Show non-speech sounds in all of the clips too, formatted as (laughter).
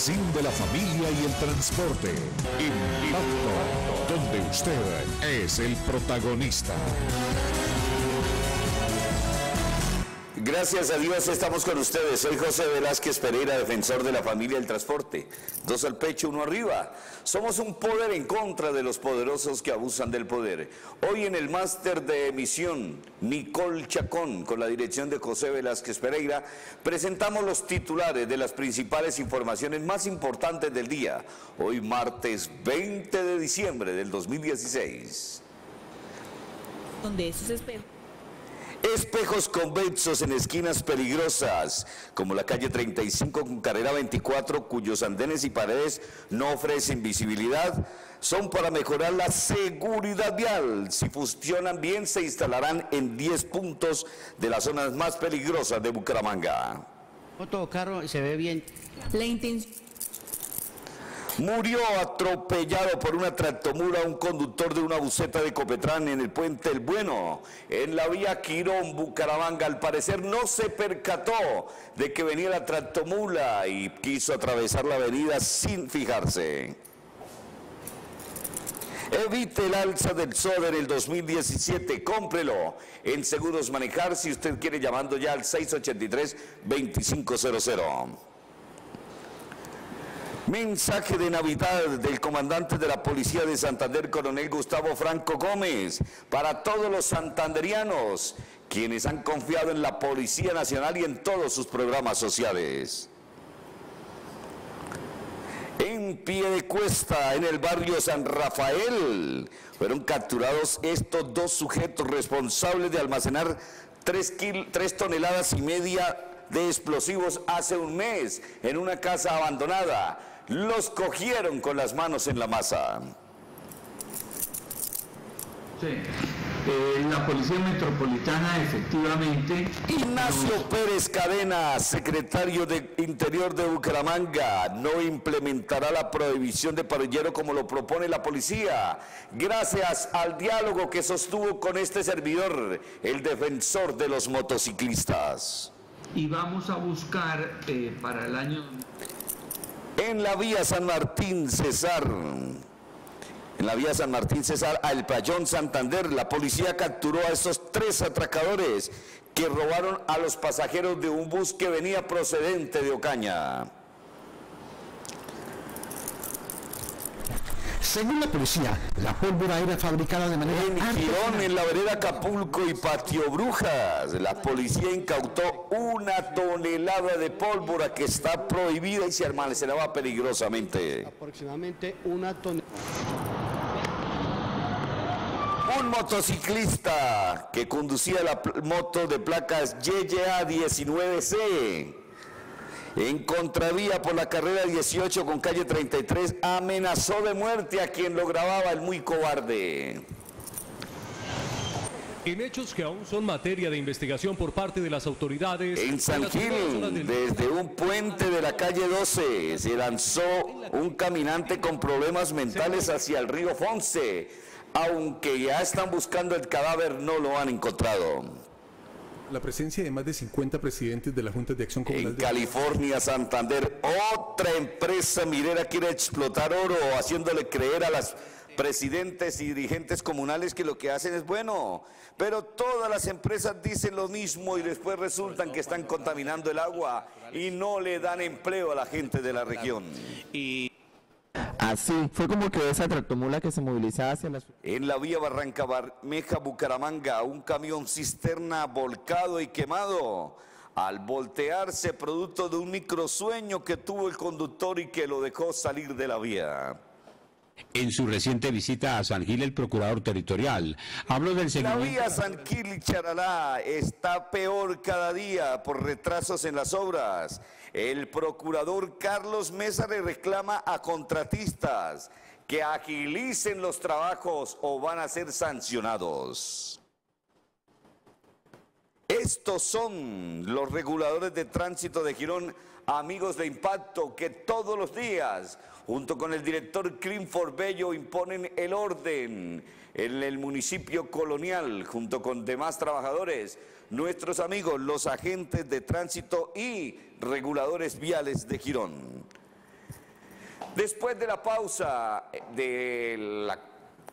Magazine de la familia y el transporte. Impacto, donde usted es el protagonista. Gracias a Dios estamos con ustedes. Soy José Velázquez Pereira, defensor de la familia del transporte. Dos al pecho, uno arriba. Somos un poder en contra de los poderosos que abusan del poder. Hoy en el máster de emisión, Nicole Chacón, con la dirección de José Velázquez Pereira, presentamos los titulares de las principales informaciones más importantes del día. Hoy martes 20 de diciembre del 2016. donde esos espejos Espejos convexos en esquinas peligrosas, como la calle 35 con carrera 24, cuyos andenes y paredes no ofrecen visibilidad, son para mejorar la seguridad vial. Si funcionan bien, se instalarán en 10 puntos de las zonas más peligrosas de Bucaramanga. Todo carro se ve bien. la intención Murió atropellado por una tractomula un conductor de una buceta de Copetrán en el puente El Bueno, en la vía Quirón, Bucaramanga. Al parecer no se percató de que venía la tractomula y quiso atravesar la avenida sin fijarse. Evite el alza del SOD en el 2017, cómprelo en Seguros Manejar si usted quiere llamando ya al 683-2500. Mensaje de Navidad del comandante de la Policía de Santander, coronel Gustavo Franco Gómez, para todos los santanderianos, quienes han confiado en la Policía Nacional y en todos sus programas sociales. En pie de cuesta, en el barrio San Rafael, fueron capturados estos dos sujetos responsables de almacenar tres, kil- tres toneladas y media de explosivos hace un mes en una casa abandonada. Los cogieron con las manos en la masa. Sí. Eh, la Policía Metropolitana efectivamente... Ignacio Pérez Cadena, secretario de Interior de Bucaramanga, no implementará la prohibición de parrillero como lo propone la policía, gracias al diálogo que sostuvo con este servidor, el defensor de los motociclistas. Y vamos a buscar eh, para el año... En la vía San Martín Cesar, en la vía San Martín Cesar, al Payón Santander, la policía capturó a estos tres atracadores que robaron a los pasajeros de un bus que venía procedente de Ocaña. Según la policía, la pólvora era fabricada de manera En Girón, en la vereda Acapulco y Patio Brujas, la policía incautó una tonelada de pólvora que está prohibida y se almacenaba peligrosamente. Aproximadamente una tonelada. Un motociclista que conducía la moto de placas YYA 19C en contravía por la carrera 18 con calle 33 amenazó de muerte a quien lo grababa el muy cobarde. En hechos que aún son materia de investigación por parte de las autoridades. En San Gil, desde un puente de la calle 12, se lanzó un caminante con problemas mentales hacia el río Fonce. Aunque ya están buscando el cadáver, no lo han encontrado. La presencia de más de 50 presidentes de la Junta de Acción Comunal En de California, Santander, otra empresa minera quiere explotar oro, haciéndole creer a las presidentes y dirigentes comunales que lo que hacen es bueno. Pero todas las empresas dicen lo mismo y después resultan que están contaminando el agua y no le dan empleo a la gente de la región. Así fue como quedó esa tractomula que se movilizaba hacia las... En la vía Barranca Bermeja, Bucaramanga, un camión cisterna volcado y quemado. Al voltearse, producto de un microsueño que tuvo el conductor y que lo dejó salir de la vía. En su reciente visita a San Gil, el procurador territorial habló del La seguimiento. vía San Gil y Charalá está peor cada día por retrasos en las obras. El procurador Carlos Mesa le reclama a contratistas que agilicen los trabajos o van a ser sancionados. Estos son los reguladores de tránsito de Girón, amigos de impacto, que todos los días, junto con el director Clinford Bello, imponen el orden en el municipio colonial, junto con demás trabajadores, nuestros amigos, los agentes de tránsito y reguladores viales de Girón. Después de la pausa de la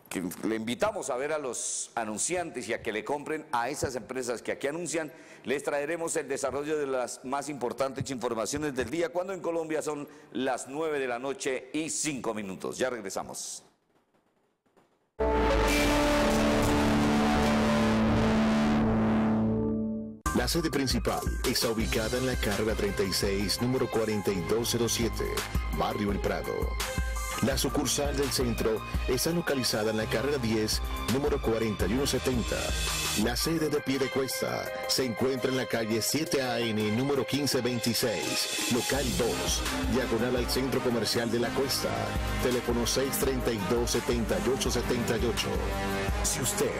que le invitamos a ver a los anunciantes y a que le compren a esas empresas que aquí anuncian, les traeremos el desarrollo de las más importantes informaciones del día, cuando en Colombia son las 9 de la noche y 5 minutos. Ya regresamos. La sede principal está ubicada en la carrera 36, número 4207, Barrio El Prado. La sucursal del centro está localizada en la carrera 10, número 4170. La sede de Piedecuesta se encuentra en la calle 7AN, número 1526, local 2, diagonal al centro comercial de la Cuesta. Teléfono 632-7878. Si usted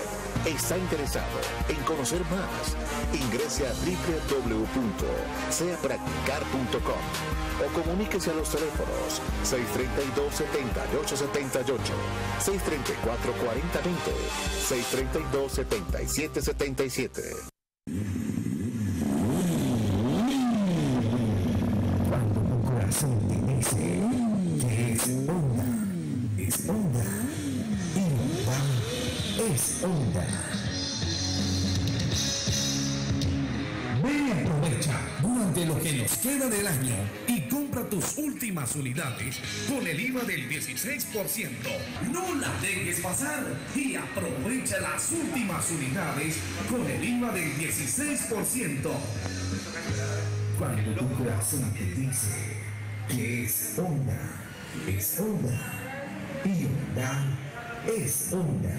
está interesado en conocer más, ingrese a www.seapracticar.com o comuníquese a los teléfonos 632-7878, 634-4020, 632-7777. Onda. Ven y aprovecha durante lo que nos queda del año y compra tus últimas unidades con el IVA del 16%. No la dejes pasar y aprovecha las últimas unidades con el IVA del 16%. Cuando tu corazón te dice que es onda, es onda. Y onda es onda.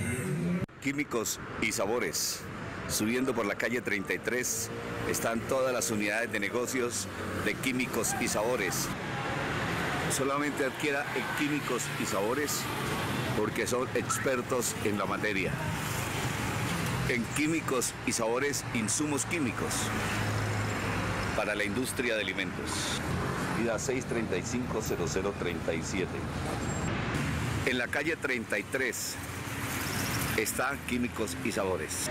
Químicos y sabores. Subiendo por la calle 33 están todas las unidades de negocios de químicos y sabores. Solamente adquiera en químicos y sabores porque son expertos en la materia. En químicos y sabores, insumos químicos para la industria de alimentos. Vida 635-0037. En la calle 33 están químicos y sabores.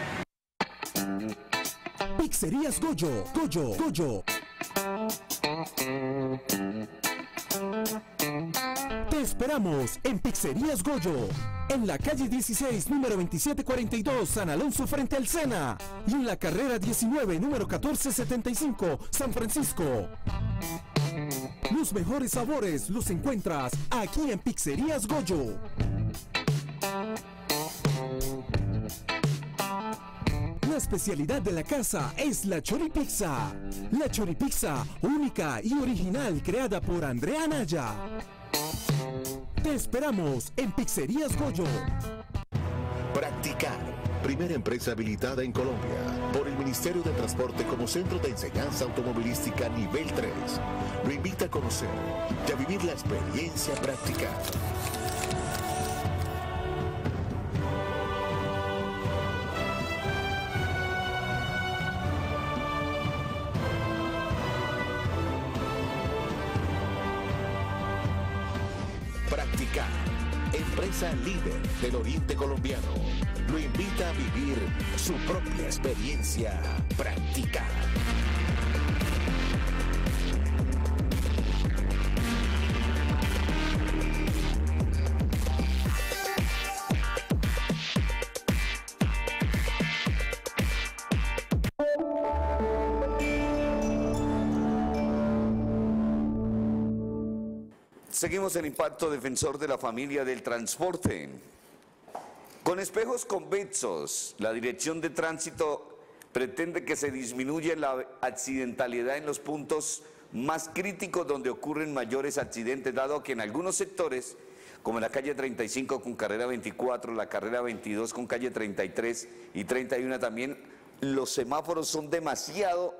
Pizzerías Goyo, Goyo, Goyo. Te esperamos en Pizzerías Goyo, en la calle 16, número 2742, San Alonso frente al Sena, y en la carrera 19, número 1475, San Francisco. Los mejores sabores los encuentras aquí en Pizzerías Goyo. Especialidad de la casa es la choripizza. La choripizza única y original creada por Andrea Naya. Te esperamos en Pizzerías Goyo. Practicar. Primera empresa habilitada en Colombia por el Ministerio de Transporte como centro de enseñanza automovilística nivel 3. Lo invita a conocer y a vivir la experiencia práctica. Del oriente colombiano. Lo invita a vivir su propia experiencia. Practicar. Seguimos el impacto defensor de la familia del transporte. Con espejos convexos, la Dirección de Tránsito pretende que se disminuya la accidentalidad en los puntos más críticos donde ocurren mayores accidentes, dado que en algunos sectores, como la calle 35 con carrera 24, la carrera 22 con calle 33 y 31 también, los semáforos son demasiado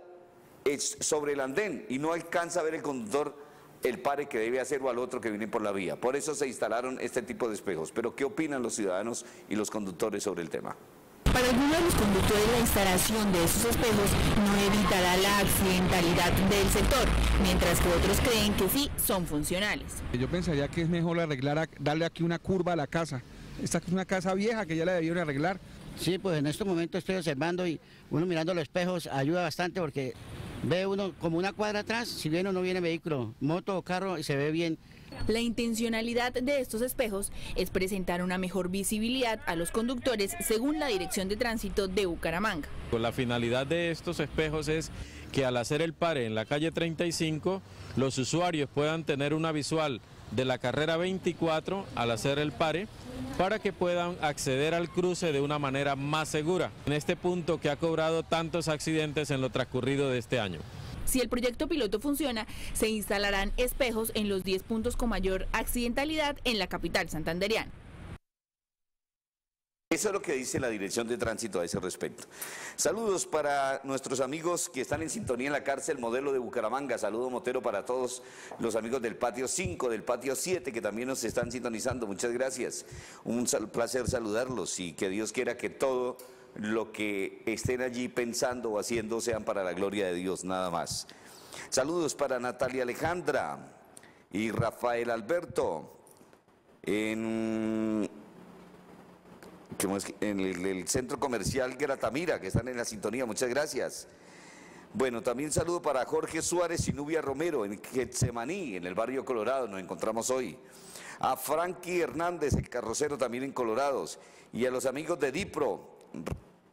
sobre el andén y no alcanza a ver el conductor el pare que debe hacer o al otro que viene por la vía. Por eso se instalaron este tipo de espejos. Pero ¿qué opinan los ciudadanos y los conductores sobre el tema? Para algunos de los conductores la instalación de estos espejos no evitará la accidentalidad del sector, mientras que otros creen que sí son funcionales. Yo pensaría que es mejor arreglar, darle aquí una curva a la casa. Esta es una casa vieja que ya la debieron arreglar. Sí, pues en este momento estoy observando y uno mirando los espejos ayuda bastante porque ve uno como una cuadra atrás, si viene o no viene vehículo, moto o carro y se ve bien. La intencionalidad de estos espejos es presentar una mejor visibilidad a los conductores según la Dirección de Tránsito de Bucaramanga. La finalidad de estos espejos es que al hacer el pare en la calle 35, los usuarios puedan tener una visual de la carrera 24 al hacer el pare para que puedan acceder al cruce de una manera más segura, en este punto que ha cobrado tantos accidentes en lo transcurrido de este año. Si el proyecto piloto funciona, se instalarán espejos en los 10 puntos con mayor accidentalidad en la capital santanderiana. Eso es lo que dice la Dirección de Tránsito a ese respecto. Saludos para nuestros amigos que están en sintonía en la cárcel modelo de Bucaramanga. Saludo Motero para todos los amigos del patio 5, del patio 7 que también nos están sintonizando. Muchas gracias. Un placer saludarlos y que Dios quiera que todo lo que estén allí pensando o haciendo sean para la gloria de Dios, nada más. Saludos para Natalia Alejandra y Rafael Alberto en, en el, centro comercial Gratamira, que están en la sintonía. Muchas gracias. Bueno, también saludo para Jorge Suárez y Nubia Romero en Getsemaní, en el barrio Colorado, nos encontramos hoy. A Frankie Hernández, el carrocero también en Colorados. Y a los amigos de Dipro,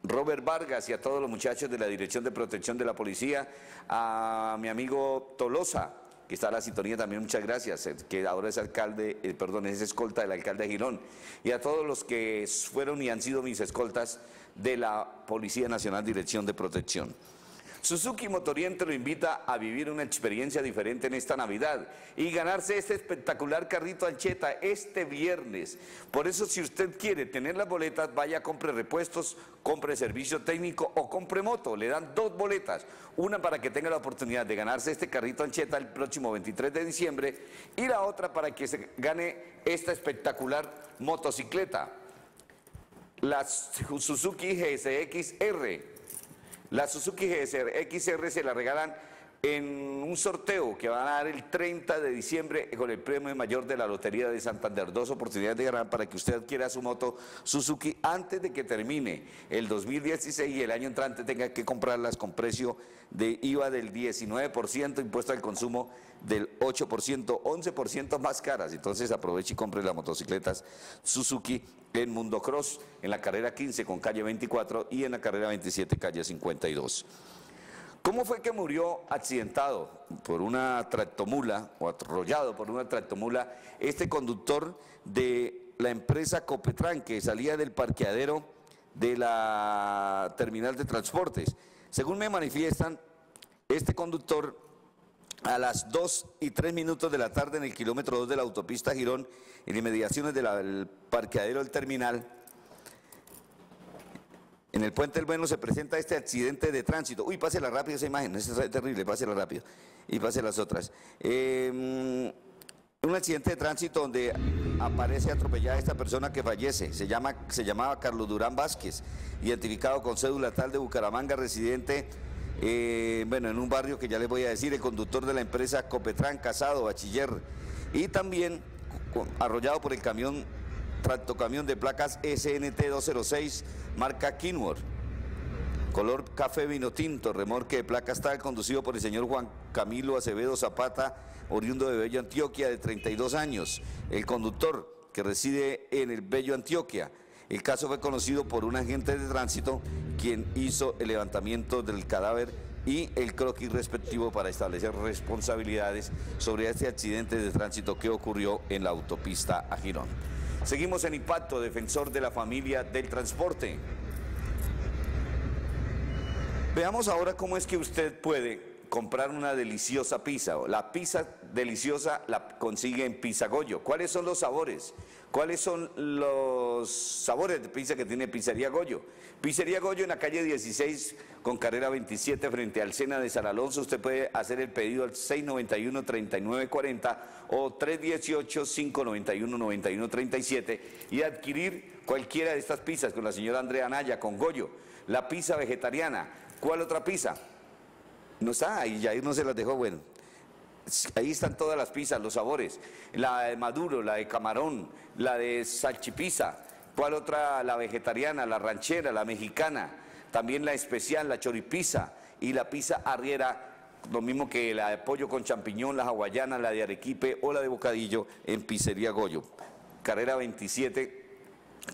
Robert Vargas y a todos los muchachos de la Dirección de Protección de la Policía, a mi amigo Tolosa, que está la sintonía también, muchas gracias, que ahora es alcalde, eh, perdón, es escolta del alcalde de Girón, y a todos los que fueron y han sido mis escoltas de la Policía Nacional Dirección de Protección. Suzuki Motoriente lo invita a vivir una experiencia diferente en esta Navidad y ganarse este espectacular carrito ancheta este viernes. Por eso si usted quiere tener las boletas, vaya, compre repuestos, compre servicio técnico o compre moto. Le dan dos boletas, una para que tenga la oportunidad de ganarse este carrito ancheta el próximo 23 de diciembre y la otra para que se gane esta espectacular motocicleta. La Suzuki GSX-R la Suzuki XR se la regalan en un sorteo que van a dar el 30 de diciembre con el premio mayor de la Lotería de Santander. Dos oportunidades de ganar para que usted adquiera su moto Suzuki antes de que termine el 2016 y el año entrante tenga que comprarlas con precio de IVA del 19%, impuesto al consumo del 8%, 11% más caras. Entonces aproveche y compre las motocicletas Suzuki en Mundo Cross, en la carrera 15 con calle 24 y en la carrera 27 calle 52. ¿Cómo fue que murió accidentado por una tractomula o arrollado por una tractomula este conductor de la empresa Copetran que salía del parqueadero de la terminal de transportes? Según me manifiestan, este conductor a las 2 y 3 minutos de la tarde en el kilómetro 2 de la autopista Girón, en inmediaciones del parqueadero del terminal, en el puente del Bueno se presenta este accidente de tránsito. Uy, pásela rápido esa imagen, es terrible, pásela rápido. Y pase las otras. Em, un accidente de tránsito donde aparece atropellada esta persona que fallece. Se, llama, se llamaba Carlos Durán Vázquez, identificado con cédula tal de Bucaramanga, residente, eh, bueno, en un barrio que ya les voy a decir, el conductor de la empresa Copetrán, casado, bachiller. Y también arrollado por el camión tractocamión de placas SNT 206, marca Kinworth. Color café vino tinto, remorque de placas tal, conducido por el señor Juan Camilo Acevedo Zapata, oriundo de Bello Antioquia, de 32 años. El conductor, que reside en el Bello Antioquia. El caso fue conocido por un agente de tránsito, quien hizo el levantamiento del cadáver y el croquis respectivo para establecer responsabilidades sobre este accidente de tránsito que ocurrió en la autopista a Girón. Seguimos en Impacto, defensor de la familia del transporte. Veamos ahora cómo es que usted puede comprar una deliciosa pizza. La pizza deliciosa la consigue en Pizza Goyo. ¿Cuáles son los sabores? ¿Cuáles son los sabores de pizza que tiene Pizzería Goyo? Pizzería Goyo en la calle 16 con carrera 27 frente al Sena de San Alonso. Usted puede hacer el pedido al 691-3940 o 318-591-9137 y adquirir cualquiera de estas pizzas con la señora Andrea Anaya, con Goyo. La pizza vegetariana. ¿Cuál otra pizza? No está, y Jair no se las dejó, bueno. Ahí están todas las pizzas, los sabores. La de maduro, la de camarón, la de salchipizza. ¿Cuál otra? La vegetariana, la ranchera, la mexicana. También la especial, la choripizza y la pizza arriera. Lo mismo que la de pollo con champiñón, la hawaiana, la de arequipe o la de bocadillo en Pizzería Goyo. Carrera 27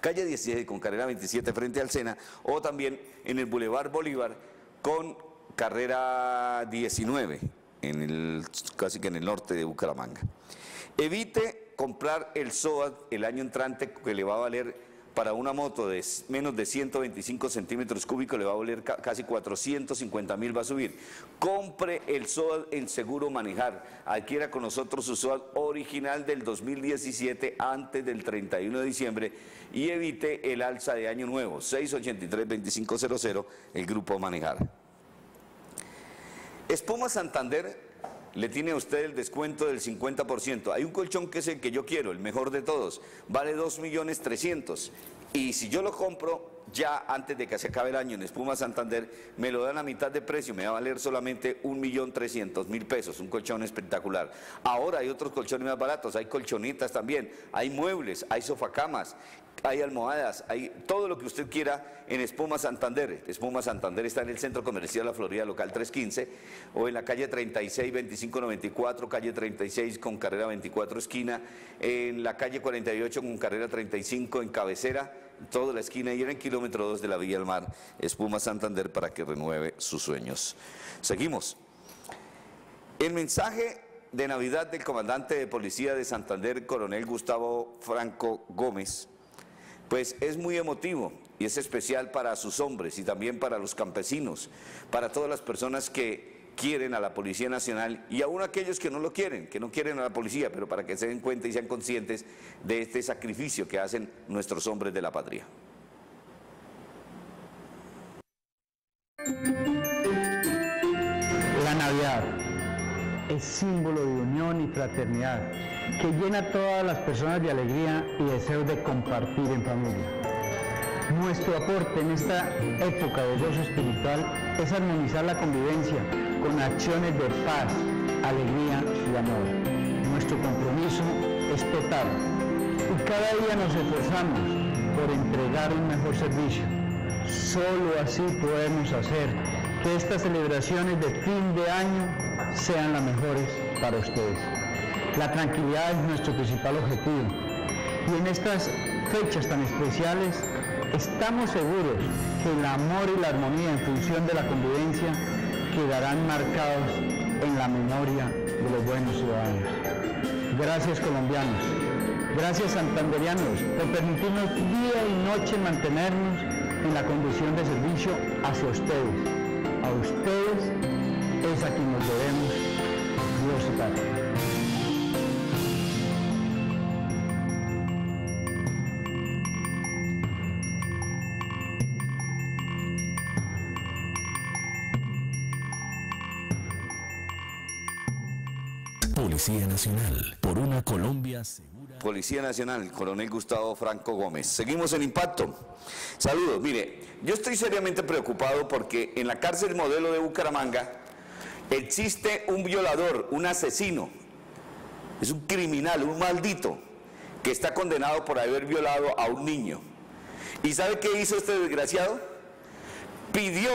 calle 16 con carrera 27 frente al Sena, o también en el Boulevard Bolívar con carrera 19, en el, casi que en el norte de Bucaramanga. Evite comprar el SOAT el año entrante que le va a valer para una moto de menos de 125 centímetros cúbicos le va a valer casi 450 mil, va a subir. Compre el SOAT en Seguro Manejar. Adquiera con nosotros su SOAT original del 2017 antes del 31 de diciembre y evite el alza de año nuevo. 683-2500, el Grupo Manejar. Espuma Santander le tiene a usted el descuento del 50%. Hay un colchón que es el que yo quiero, el mejor de todos. Vale 2.300.000. Y si yo lo compro ya antes de que se acabe el año en Espuma Santander, me lo dan a mitad de precio, me va a valer solamente 1.300.000 pesos, un colchón espectacular. Ahora hay otros colchones más baratos, hay colchonitas también, hay muebles, hay sofacamas, hay almohadas, hay todo lo que usted quiera en Espuma Santander. Espuma Santander está en el Centro Comercial La Florida, local 315, o en la calle 36, 2594, calle 36 con carrera 24 esquina, en la calle 48 con carrera 35 en cabecera, toda la esquina y en el kilómetro 2 de la Villa del Mar, Espuma Santander para que renueve sus sueños. Seguimos. El mensaje de Navidad del comandante de policía de Santander, coronel Gustavo Franco Gómez, pues es muy emotivo y es especial para sus hombres y también para los campesinos, para todas las personas que quieren a la Policía Nacional y aún aquellos que no lo quieren, que no quieren a la policía, pero para que se den cuenta y sean conscientes de este sacrificio que hacen nuestros hombres de la patria. La Navidad es símbolo de unión y fraternidad que llena a todas las personas de alegría y deseo de compartir en familia. Nuestro aporte en esta época de gozo espiritual es armonizar la convivencia con acciones de paz, alegría y amor. Nuestro compromiso es total y cada día nos esforzamos por entregar un mejor servicio. Solo así podemos hacer que estas celebraciones de fin de año sean las mejores para ustedes. La tranquilidad es nuestro principal objetivo. Y en estas fechas tan especiales estamos seguros que el amor y la armonía en función de la convivencia quedarán marcados en la memoria de los buenos ciudadanos. Gracias colombianos, gracias santanderianos por permitirnos día y noche mantenernos en la condición de servicio hacia ustedes. A ustedes es a quien nos debemos Dios y Padre. Policía Nacional, por una Colombia segura. Policía Nacional, coronel Gustavo Franco Gómez. Seguimos en impacto. Saludos. Mire, yo estoy seriamente preocupado porque en la cárcel modelo de Bucaramanga existe un violador, un asesino. Es un criminal, un maldito, que está condenado por haber violado a un niño. ¿Y sabe qué hizo este desgraciado? Pidió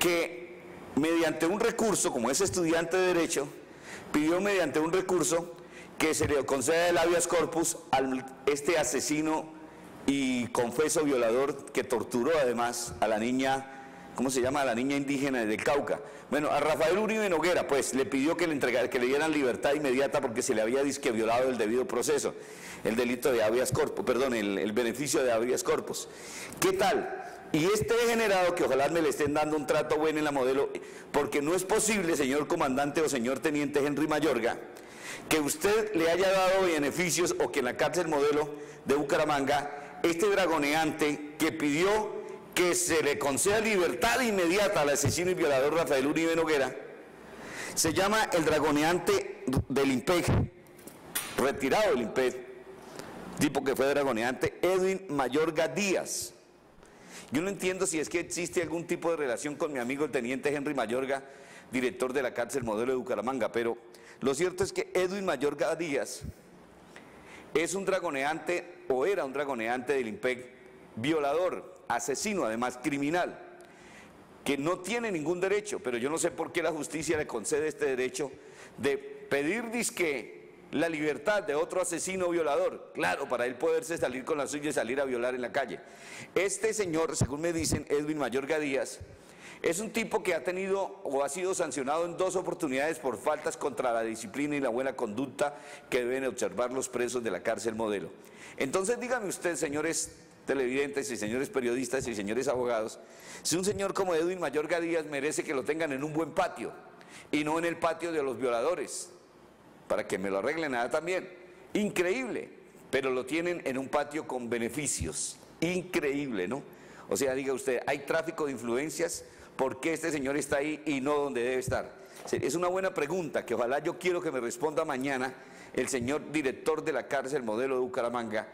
que mediante un recurso, como es estudiante de Derecho, pidió mediante un recurso que se le conceda el habeas corpus a este asesino y confeso violador que torturó además a la niña, ¿cómo se llama? A la niña indígena del Cauca. Bueno, a Rafael Uribe Noguera, pues, le pidió que le, entregara, que le dieran libertad inmediata porque se le había disque violado el debido proceso, el delito de habeas corpus, perdón, el, el beneficio de habeas corpus. ¿Qué tal? Y este degenerado, que ojalá me le estén dando un trato bueno en la modelo, porque no es posible, señor comandante o señor teniente Henry Mayorga, que usted le haya dado beneficios o que en la cárcel modelo de Bucaramanga, este dragoneante que pidió que se le conceda libertad inmediata al asesino y violador Rafael Uribe Noguera, se llama el dragoneante del IMPEC, retirado del IMPEC, tipo que fue dragoneante, Edwin Mayorga Díaz. Yo no entiendo si es que existe algún tipo de relación con mi amigo el teniente Henry Mayorga, director de la cárcel modelo de Bucaramanga, pero lo cierto es que Edwin Mayorga Díaz es un dragoneante o era un dragoneante del IMPEC, violador, asesino, además criminal, que no tiene ningún derecho, pero yo no sé por qué la justicia le concede este derecho de pedir disque la libertad de otro asesino violador, claro, para él poderse salir con la suya y salir a violar en la calle. Este señor, según me dicen, Edwin Mayorga Díaz, es un tipo que ha tenido o ha sido sancionado en dos oportunidades por faltas contra la disciplina y la buena conducta que deben observar los presos de la cárcel modelo. Entonces dígame usted, señores televidentes y señores periodistas y señores abogados, si un señor como Edwin Mayorga Díaz merece que lo tengan en un buen patio y no en el patio de los violadores para que me lo arreglen nada también. Increíble, pero lo tienen en un patio con beneficios. Increíble, ¿no? O sea, diga usted, hay tráfico de influencias, ¿por qué este señor está ahí y no donde debe estar? Es una buena pregunta que ojalá yo quiero que me responda mañana el señor director de la cárcel modelo de Bucaramanga,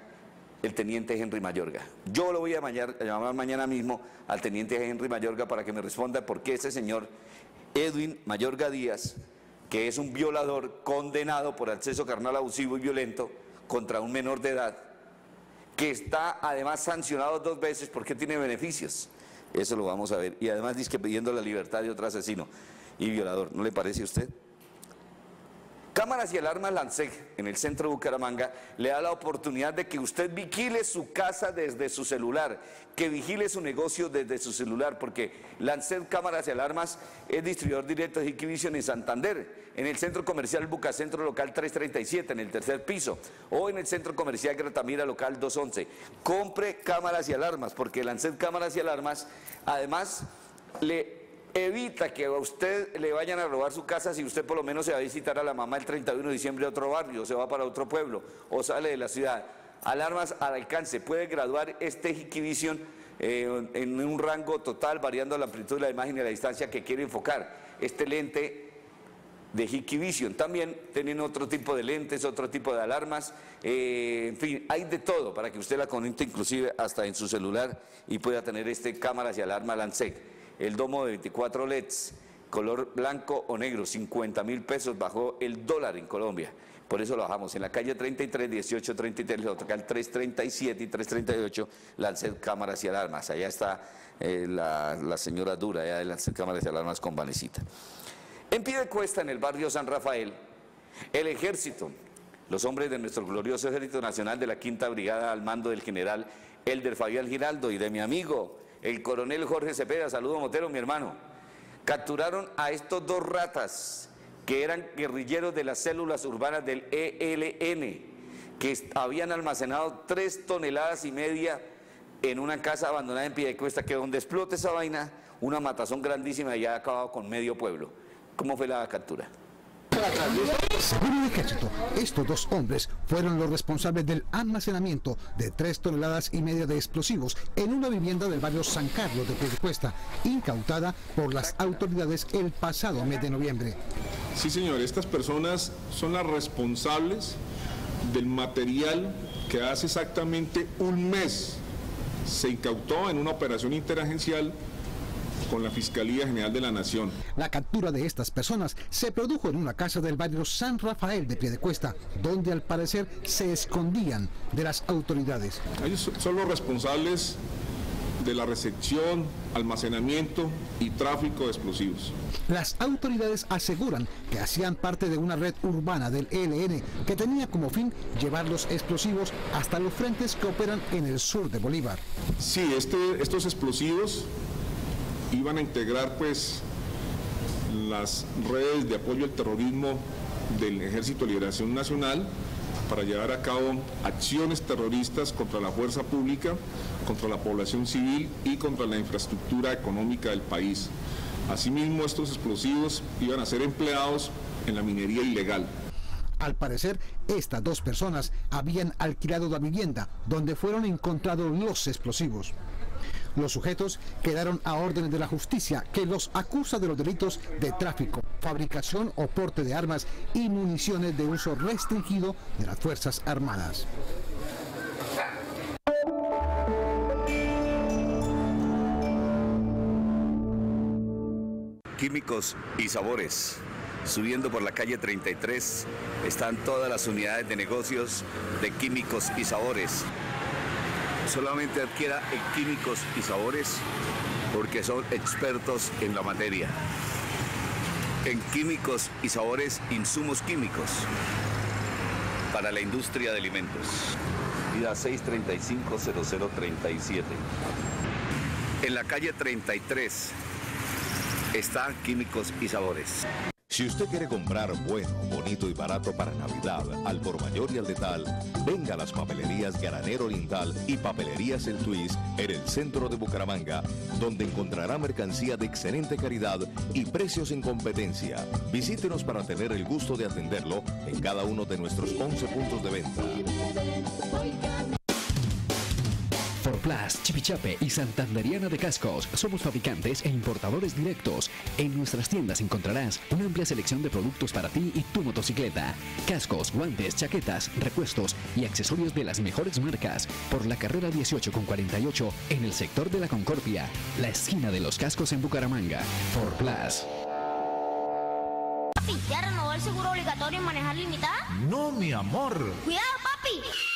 el teniente Henry Mayorga. Yo lo voy a, llamar mañana mismo al teniente Henry Mayorga para que me responda por qué ese señor Edwin Mayorga Díaz que es un violador condenado por acceso carnal abusivo y violento contra un menor de edad, que está además sancionado dos veces porque tiene beneficios. Eso lo vamos a ver. Y además dice que pidiendo la libertad de otro asesino y violador. ¿No le parece a usted? Cámaras y alarmas Lancet en el centro de Bucaramanga le da la oportunidad de que usted vigile su casa desde su celular, que vigile su negocio desde su celular, porque Lancet Cámaras y Alarmas es distribuidor directo de Hikvision en Santander, en el centro comercial Bucacentro local 337, en el tercer piso, o en el centro comercial Gratamira local 211. Compre cámaras y alarmas, porque Lancet Cámaras y Alarmas además le evita que a usted le vayan a robar su casa si usted por lo menos se va a visitar a la mamá el 31 de diciembre a otro barrio, o se va para otro pueblo, o sale de la ciudad. Alarmas al alcance, puede graduar este Hikvision eh, en un rango total, variando la amplitud de la imagen y la distancia que quiere enfocar. Este lente de Hikvision. También tienen otro tipo de lentes, otro tipo de alarmas, eh, en fin, hay de todo para que usted la conecte inclusive hasta en su celular y pueda tener este cámaras y alarma Lansec el domo de 24 LEDs, color blanco o negro, 50 mil pesos bajó el dólar en Colombia. Por eso lo bajamos. En la calle 33, 18, 33, local 337 y 338, Lancet Cámaras y Alarmas. Allá está eh, la, señora Dura, allá de Lancet Cámaras y Alarmas con Vanesita. En pie de cuesta, en el barrio San Rafael, el ejército, los hombres de nuestro glorioso Ejército Nacional de la Quinta Brigada al mando del general Elder Fabián Giraldo y de mi amigo el coronel Jorge Cepeda, saludo Motero, mi hermano, capturaron a estos dos ratas que eran guerrilleros de las células urbanas del ELN, que habían almacenado tres toneladas y media en una casa abandonada en Piedecuesta, que donde explote esa vaina, una matazón grandísima y ya ha acabado con medio pueblo. ¿Cómo fue la captura? Según el ejército, estos dos hombres fueron los responsables del almacenamiento de tres toneladas y media de explosivos en una vivienda del barrio San Carlos de Piedecuesta, incautada por las autoridades el pasado mes de noviembre. Sí, señor, estas personas son las responsables del material que hace exactamente un mes se incautó en una operación interagencial con la Fiscalía General de la Nación. La captura de estas personas se produjo en una casa del barrio San Rafael de Piedecuesta, donde al parecer se escondían de las autoridades. Ellos son los responsables de la recepción, almacenamiento y tráfico de explosivos. Las autoridades aseguran que hacían parte de una red urbana del ELN que tenía como fin llevar los explosivos hasta los frentes que operan en el sur de Bolívar. Sí, este, estos explosivos iban a integrar pues las redes de apoyo al terrorismo del Ejército de Liberación Nacional para llevar a cabo acciones terroristas contra la fuerza pública, contra la población civil y contra la infraestructura económica del país. Asimismo, estos explosivos iban a ser empleados en la minería ilegal. Al parecer, estas dos personas habían alquilado la vivienda donde fueron encontrados los explosivos. Los sujetos quedaron a órdenes de la justicia que los acusa de los delitos de tráfico, fabricación o porte de armas y municiones de uso restringido de las Fuerzas Armadas. Químicos y sabores. Subiendo por la calle 33 están todas las unidades de negocios de químicos y sabores. Solamente adquiera en químicos y sabores porque son expertos en la materia. En químicos y sabores, insumos químicos para la industria de alimentos. Vida 635-0037. En la calle 33 están químicos y sabores. Si usted quiere comprar bueno, bonito y barato para Navidad, al por mayor y al detal, venga a las papelerías Granero Oriental y Papelerías El Twist en el centro de Bucaramanga, donde encontrará mercancía de excelente calidad y precios en competencia. Visítenos para tener el gusto de atenderlo en cada uno de nuestros 11 puntos de venta. Forplas, Chipichape y Santanderiana de Cascos. Somos fabricantes e importadores directos. En nuestras tiendas encontrarás una amplia selección de productos para ti y tu motocicleta. Cascos, guantes, chaquetas, repuestos y accesorios de las mejores marcas. Por la carrera 18 con 48 en el sector de la Concordia, la esquina de los cascos en Bucaramanga. Forplas. Papi, ¿ya renovó el seguro obligatorio en manejar limitada? No, mi amor. ¡Cuidado, papi!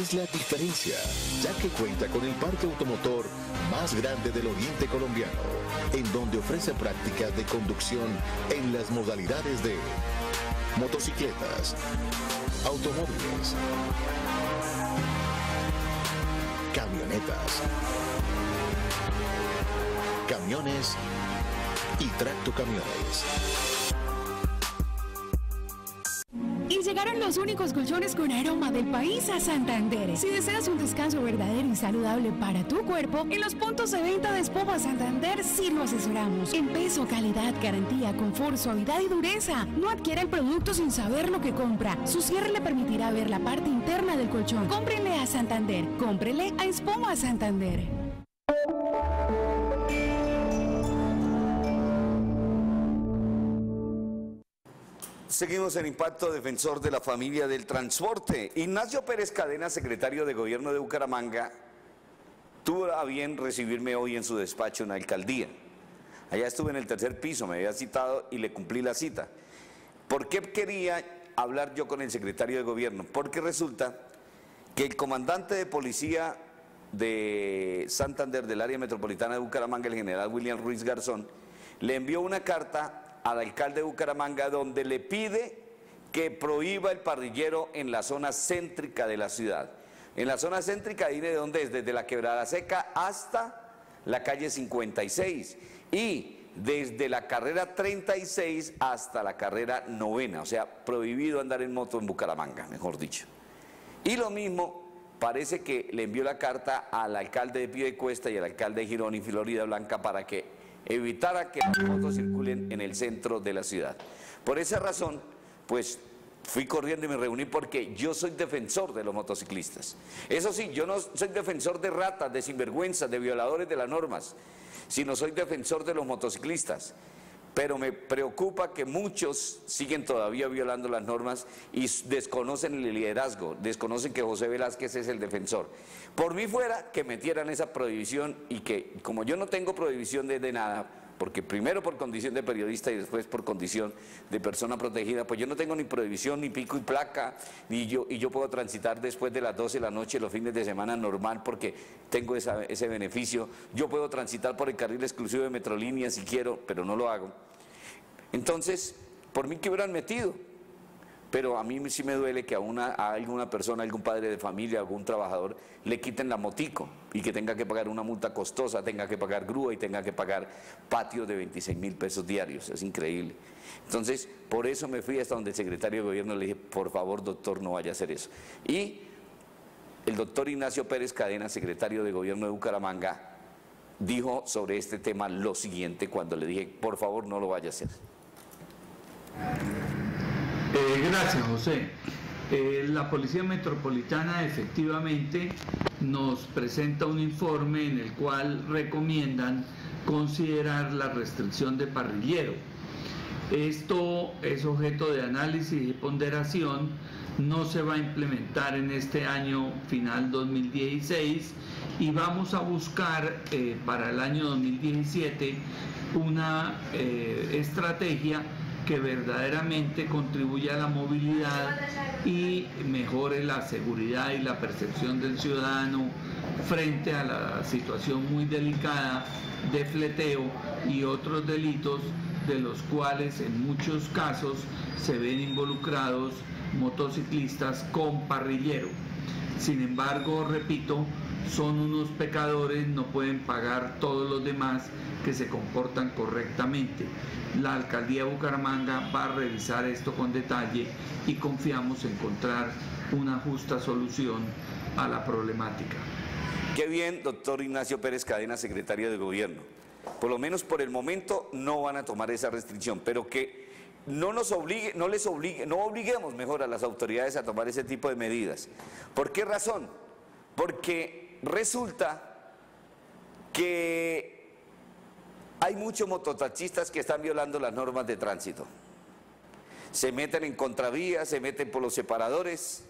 Es la diferencia, ya que cuenta con el parque automotor más grande del oriente colombiano, en donde ofrece prácticas de conducción en las modalidades de motocicletas, automóviles, camionetas, camiones y tractocamiones. Llegaron los únicos colchones con aroma del país a Santander. Si deseas un descanso verdadero y saludable para tu cuerpo, en los puntos de venta de Espoma Santander sí lo asesoramos. En peso, calidad, garantía, confort, suavidad y dureza. No adquiera el producto sin saber lo que compra. Su cierre le permitirá ver la parte interna del colchón. Cómprenle a Santander. Cómprele a Espoma Santander. Seguimos en Impacto Defensor de la Familia del Transporte. Ignacio Pérez Cadena, secretario de Gobierno de Bucaramanga, tuvo a bien recibirme hoy en su despacho en la alcaldía. Allá estuve en el tercer piso, me había citado y le cumplí la cita. ¿Por qué quería hablar yo con el secretario de Gobierno? Porque resulta que el comandante de policía de Santander, del área metropolitana de Bucaramanga, el general William Ruiz Garzón, le envió una carta al alcalde de Bucaramanga donde le pide que prohíba el parrillero en la zona céntrica de la ciudad. En la zona céntrica, ahí de donde es, desde la Quebrada Seca hasta la calle 56 y desde la carrera 36 hasta la carrera novena, o sea, prohibido andar en moto en Bucaramanga, mejor dicho. Y lo mismo parece que le envió la carta al alcalde de Piedecuesta y al alcalde de Girón y Florida Blanca para que evitara que las motos circulen en el centro de la ciudad. Por esa razón, pues fui corriendo y me reuní porque yo soy defensor de los motociclistas. Eso sí, yo no soy defensor de ratas, de sinvergüenzas, de violadores de las normas, sino soy defensor de los motociclistas. Pero me preocupa que muchos siguen todavía violando las normas y desconocen el liderazgo, desconocen que José Velázquez es el defensor. Por mí fuera que metieran esa prohibición y que, como yo no tengo prohibición de, de nada, porque primero por condición de periodista y después por condición de persona protegida, pues yo no tengo ni prohibición, ni pico y placa, ni yo, y yo puedo transitar después de las 12 de la noche los fines de semana normal porque tengo ese beneficio. Yo puedo transitar por el carril exclusivo de Metrolínea si quiero, pero no lo hago. Entonces, por mí que hubieran metido, pero a mí sí me duele que a, una, a alguna persona, algún padre de familia, algún trabajador, le quiten la motico y que tenga que pagar una multa costosa, tenga que pagar grúa y tenga que pagar patio de 26 mil pesos diarios. Es increíble. Entonces, por eso me fui hasta donde el secretario de gobierno le dije, por favor, doctor, no vaya a hacer eso. Y el doctor Ignacio Pérez Cadena, secretario de gobierno de Bucaramanga, dijo sobre este tema lo siguiente cuando le dije, por favor, no lo vaya a hacer. Eh, gracias, José. Eh, la Policía Metropolitana efectivamente nos presenta un informe en el cual recomiendan considerar la restricción de parrillero. Esto es objeto de análisis y ponderación, no se va a implementar en este año final 2016 y vamos a buscar eh, para el año 2017 una estrategia que verdaderamente contribuya a la movilidad y mejore la seguridad y la percepción del ciudadano frente a la situación muy delicada de fleteo y otros delitos de los cuales en muchos casos se ven involucrados motociclistas con parrillero. Sin embargo, repito, son unos pecadores, no pueden pagar todos los demás que se comportan correctamente. La alcaldía Bucaramanga va a revisar esto con detalle y confiamos encontrar una justa solución a la problemática. Qué bien, doctor Ignacio Pérez Cadena, secretario de Gobierno. Por lo menos por el momento no van a tomar esa restricción, pero que no nos obligue, no les obligue, no obliguemos mejor a las autoridades a tomar ese tipo de medidas. ¿Por qué razón? Porque resulta que hay muchos mototaxistas que están violando las normas de tránsito. Se meten en contravías, se meten por los separadores,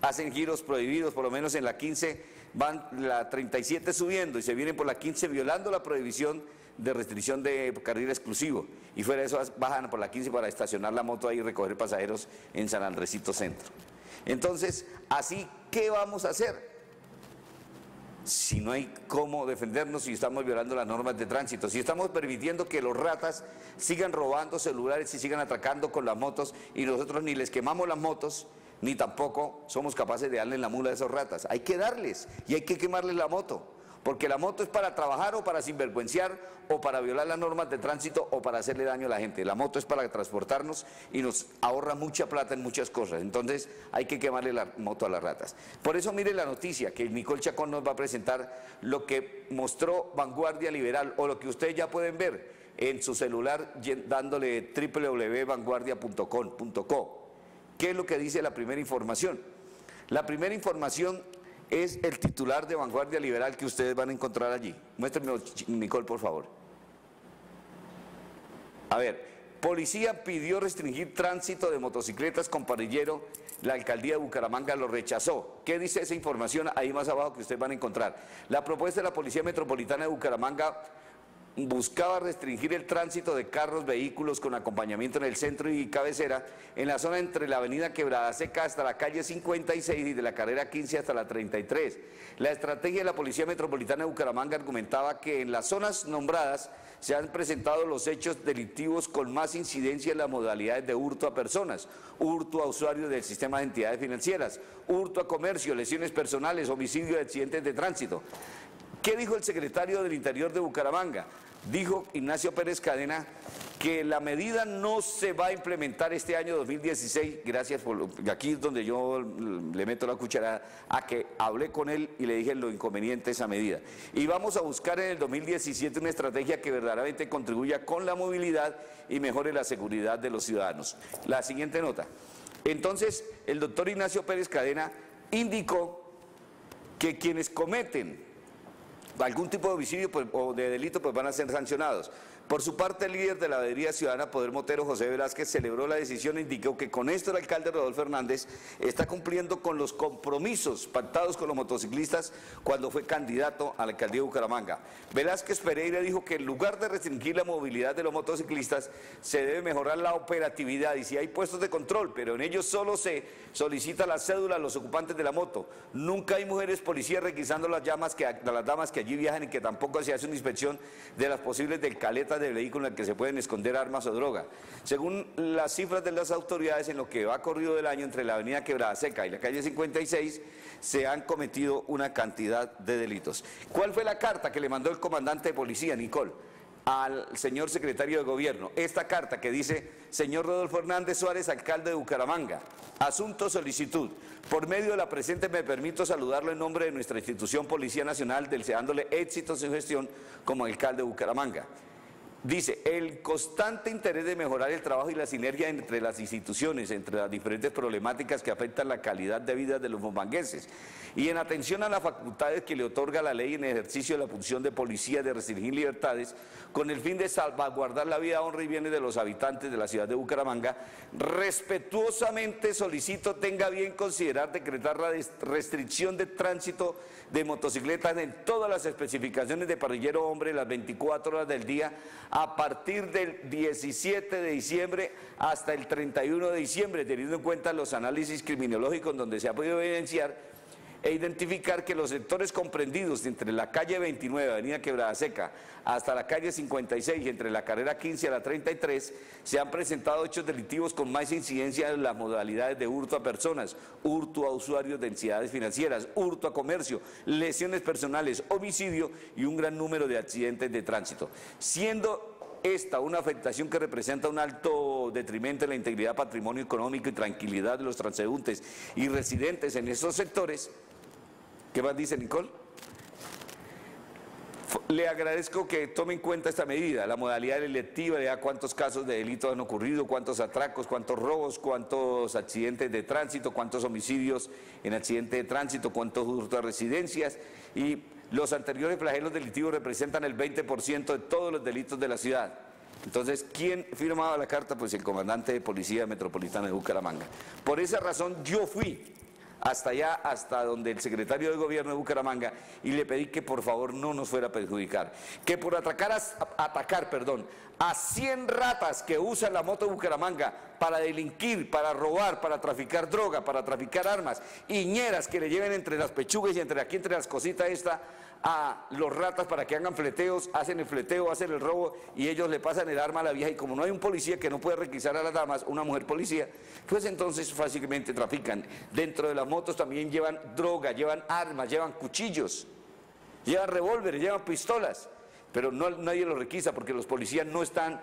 hacen giros prohibidos, por lo menos en la 15 van la 37 subiendo y se vienen por la 15 violando la prohibición de restricción de carril exclusivo. Y fuera de eso bajan por la 15 para estacionar la moto ahí y recoger pasajeros en San Andresito Centro. Entonces, así, ¿qué vamos a hacer? Si no hay cómo defendernos si estamos violando las normas de tránsito, si estamos permitiendo que los ratas sigan robando celulares y sigan atracando con las motos y nosotros ni les quemamos las motos, ni tampoco somos capaces de darle la mula a esos ratas. Hay que darles y hay que quemarles la moto. Porque la moto es para trabajar o para sinvergüenciar o para violar las normas de tránsito o para hacerle daño a la gente. La moto es para transportarnos y nos ahorra mucha plata en muchas cosas. Entonces hay que quemarle la moto a las ratas. Por eso mire la noticia que Nicole Chacón nos va a presentar lo que mostró Vanguardia Liberal o lo que ustedes ya pueden ver en su celular dándole www.vanguardia.com.co. ¿Qué es lo que dice la primera información? La primera información es el titular de Vanguardia Liberal que ustedes van a encontrar allí. Muéstrenme, Nicole, por favor. A ver, policía pidió restringir tránsito de motocicletas con parrillero, la alcaldía de Bucaramanga lo rechazó. ¿Qué dice esa información ahí más abajo que ustedes van a encontrar? La propuesta de la Policía Metropolitana de Bucaramanga buscaba restringir el tránsito de carros, vehículos con acompañamiento en el centro y cabecera en la zona entre la avenida Quebrada Seca hasta la calle 56 y de la carrera 15 hasta la 33. La estrategia de la Policía Metropolitana de Bucaramanga argumentaba que en las zonas nombradas se han presentado los hechos delictivos con más incidencia en las modalidades de hurto a personas, hurto a usuarios del sistema de entidades financieras, hurto a comercio, lesiones personales, homicidio de accidentes de tránsito. ¿Qué dijo el secretario del Interior de Bucaramanga? Dijo Ignacio Pérez Cadena que la medida no se va a implementar este año 2016, gracias por, aquí es donde yo le meto la cuchara, a que hablé con él y le dije lo inconveniente de esa medida. Y vamos a buscar en el 2017 una estrategia que verdaderamente contribuya con la movilidad y mejore la seguridad de los ciudadanos. La siguiente nota. Entonces, el doctor Ignacio Pérez Cadena indicó que quienes cometen algún tipo de homicidio pues, o de delito pues van a ser sancionados. Por su parte, el líder de la veeduría ciudadana Poder Motero, José Velázquez, celebró la decisión e indicó que con esto el alcalde Rodolfo Hernández está cumpliendo con los compromisos pactados con los motociclistas cuando fue candidato a la alcaldía de Bucaramanga. Velázquez Pereira dijo que en lugar de restringir la movilidad de los motociclistas, se debe mejorar la operatividad y si hay puestos de control, pero en ellos solo se solicita la cédula a los ocupantes de la moto. Nunca hay mujeres policías requisando las, llamas que, las damas que allí viajan y que tampoco se hace una inspección de las posibles del caleta de vehículo en el que se pueden esconder armas o droga. Según las cifras de las autoridades, en lo que va corrido del año entre la avenida Quebrada Seca y la calle 56, se han cometido una cantidad de delitos. ¿Cuál fue la carta que le mandó el comandante de policía, Nicole? al señor secretario de gobierno. Esta carta que dice, señor Rodolfo Hernández Suárez, alcalde de Bucaramanga, asunto solicitud. Por medio de la presente me permito saludarlo en nombre de nuestra institución Policía Nacional, deseándole éxito en gestión como alcalde de Bucaramanga. Dice, el constante interés de mejorar el trabajo y la sinergia entre las instituciones, entre las diferentes problemáticas que afectan la calidad de vida de los bombangueses y en atención a las facultades que le otorga la ley en ejercicio de la función de policía de restringir libertades, con el fin de salvaguardar la vida, honra y bienes de los habitantes de la ciudad de Bucaramanga, respetuosamente solicito tenga bien considerar decretar la restricción de tránsito de motocicletas en todas las especificaciones de parrillero hombre las 24 horas del día a partir del 17 de diciembre hasta el 31 de diciembre, teniendo en cuenta los análisis criminológicos donde se ha podido evidenciar e identificar que los sectores comprendidos entre la calle 29, Avenida Quebrada Seca, hasta la calle 56, entre la carrera 15 a la 33, se han presentado hechos delictivos con más incidencia en las modalidades de hurto a personas, hurto a usuarios de entidades financieras, hurto a comercio, lesiones personales, homicidio y un gran número de accidentes de tránsito. Siendo esta una afectación que representa un alto detrimento en la integridad, patrimonio económico y tranquilidad de los transeúntes y residentes en esos sectores, ¿Qué más dice Nicole? Le agradezco que tome en cuenta esta medida, la modalidad electiva, de cuántos casos de delito han ocurrido, cuántos atracos, cuántos robos, cuántos accidentes de tránsito, cuántos homicidios en accidentes de tránsito, cuántos hurtos a residencias y los anteriores flagelos delictivos representan el 20% de todos los delitos de la ciudad. Entonces, ¿quién firmaba la carta? Pues el comandante de Policía Metropolitana de Bucaramanga. Por esa razón yo fui hasta allá, hasta donde el secretario de gobierno de Bucaramanga, y le pedí que por favor no nos fuera a perjudicar. Que por atacar, a, atacar perdón, a 100 ratas que usan la moto de Bucaramanga para delinquir, para robar, para traficar droga, para traficar armas, ñeras que le lleven entre las pechugas y entre aquí, entre las cositas esta, a los ratas para que hagan fleteos, hacen el fleteo, hacen el robo y ellos le pasan el arma a la vieja y como no hay un policía que no puede requisar a las damas, una mujer policía, pues entonces fácilmente trafican. Dentro de las motos también llevan droga, llevan armas, llevan cuchillos, llevan revólveres, llevan pistolas, pero no, nadie los requisa porque los policías no están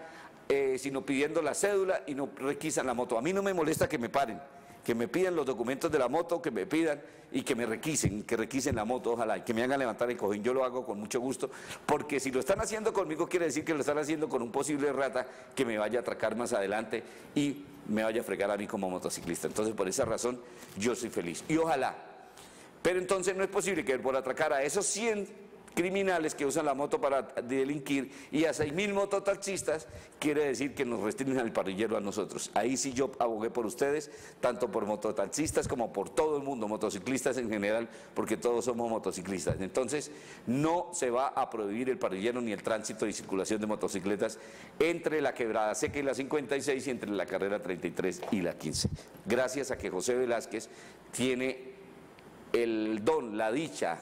eh, sino pidiendo la cédula y no requisan la moto. A mí no me molesta que me paren que me pidan los documentos de la moto, que me pidan y que me requisen, que requisen la moto, ojalá, y que me hagan levantar el cojín. Yo lo hago con mucho gusto, porque si lo están haciendo conmigo, quiere decir que lo están haciendo con un posible rata que me vaya a atracar más adelante y me vaya a fregar a mí como motociclista. Entonces, por esa razón, yo soy feliz. Y ojalá. Pero entonces no es posible que por atracar a esos 100 criminales que usan la moto para delinquir y a 6.000 mototaxistas, quiere decir que nos restringen al parrillero a nosotros. Ahí sí yo abogué por ustedes, tanto por mototaxistas como por todo el mundo, motociclistas en general, porque todos somos motociclistas. Entonces, no se va a prohibir el parrillero ni el tránsito y circulación de motocicletas entre la quebrada seca y la 56 y entre la carrera 33 y la 15. Gracias a que José Velázquez tiene el don, la dicha,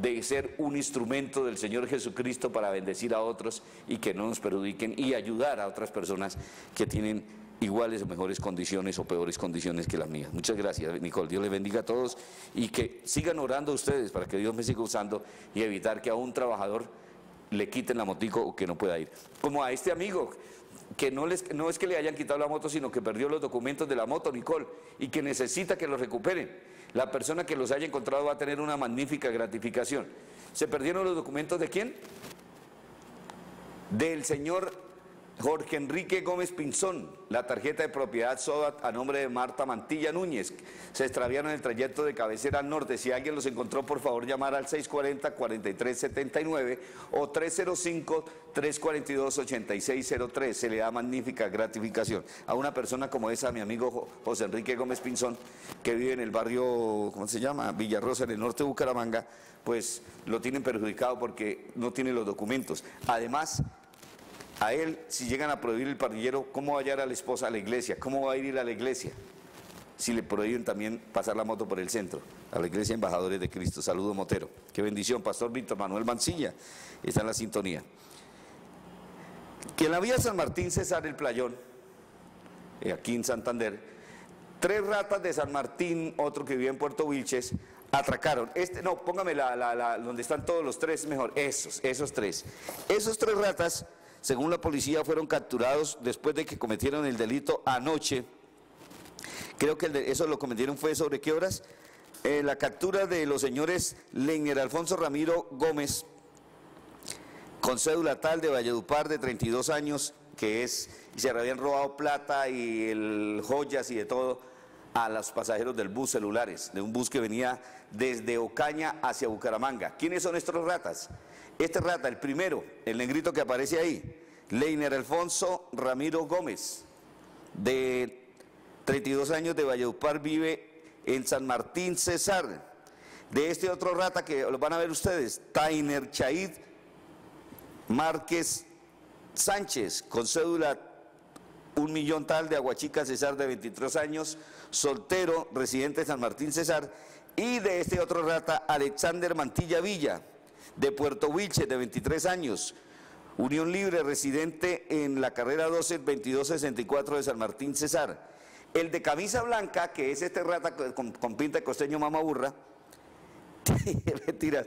de ser un instrumento del Señor Jesucristo para bendecir a otros y que no nos perjudiquen y ayudar a otras personas que tienen iguales o mejores condiciones o peores condiciones que las mías. Muchas gracias, Nicole. Dios les bendiga a todos y que sigan orando ustedes para que Dios me siga usando y evitar que a un trabajador le quiten la motico o que no pueda ir. Como a este amigo, que no, les, no es que le hayan quitado la moto, sino que perdió los documentos de la moto, Nicole, y que necesita que los recuperen la persona que los haya encontrado va a tener una magnífica gratificación. ¿Se perdieron los documentos de quién? Del señor Jorge Enrique Gómez Pinzón, la tarjeta de propiedad SODAT a nombre de Marta Mantilla Núñez. Se extraviaron en el trayecto de cabecera al norte. Si alguien los encontró, por favor, llamar al 640-4379 o 305-342-8603. Se le da magnífica gratificación a una persona como esa, mi amigo José Enrique Gómez Pinzón, que vive en el barrio, ¿cómo se llama? Villarrosa, en el norte de Bucaramanga, pues lo tienen perjudicado porque no tiene los documentos. Además, a él, si llegan a prohibir el parrillero, ¿cómo va a llevar a la esposa a la iglesia? ¿Cómo va a ir a la iglesia? Si le prohíben también pasar la moto por el centro, a la iglesia Embajadores de Cristo. Saludo Motero. Qué bendición, Pastor Víctor Manuel Mancilla. Está en la sintonía. Que en la vía San Martín César el Playón, eh, aquí en Santander, tres ratas de San Martín, otro que vive en Puerto Wilches, atracaron. Este, no, póngame la, la, donde están todos los tres mejor. Esos, esos tres. Esos tres ratas según la policía, fueron capturados después de que cometieron el delito anoche. Creo que eso lo cometieron fue sobre qué horas. Eh, la captura de los señores Leiner Alfonso Ramiro Gómez, con cédula tal de Valledupar de 32 años, que es, y se habían robado plata y joyas y de todo a los pasajeros del bus celulares, de un bus que venía desde Ocaña hacia Bucaramanga. ¿Quiénes son estos ratas? Este rata, el primero, el negrito que aparece ahí, Leiner Alfonso Ramiro Gómez, de 32 años de Valledupar, vive en San Martín César. De este otro rata que lo van a ver ustedes, Tainer Chaid Márquez Sánchez, con cédula un millón tal de Aguachica César de 23 años, soltero, residente de San Martín César, y de este otro rata, Alexander Mantilla Villa, de Puerto Wilche, de 23 años, Unión Libre, residente en la carrera 12 2264 de San Martín César. El de camisa blanca, que es este rata con, pinta de costeño mama burra, (laughs) mentira,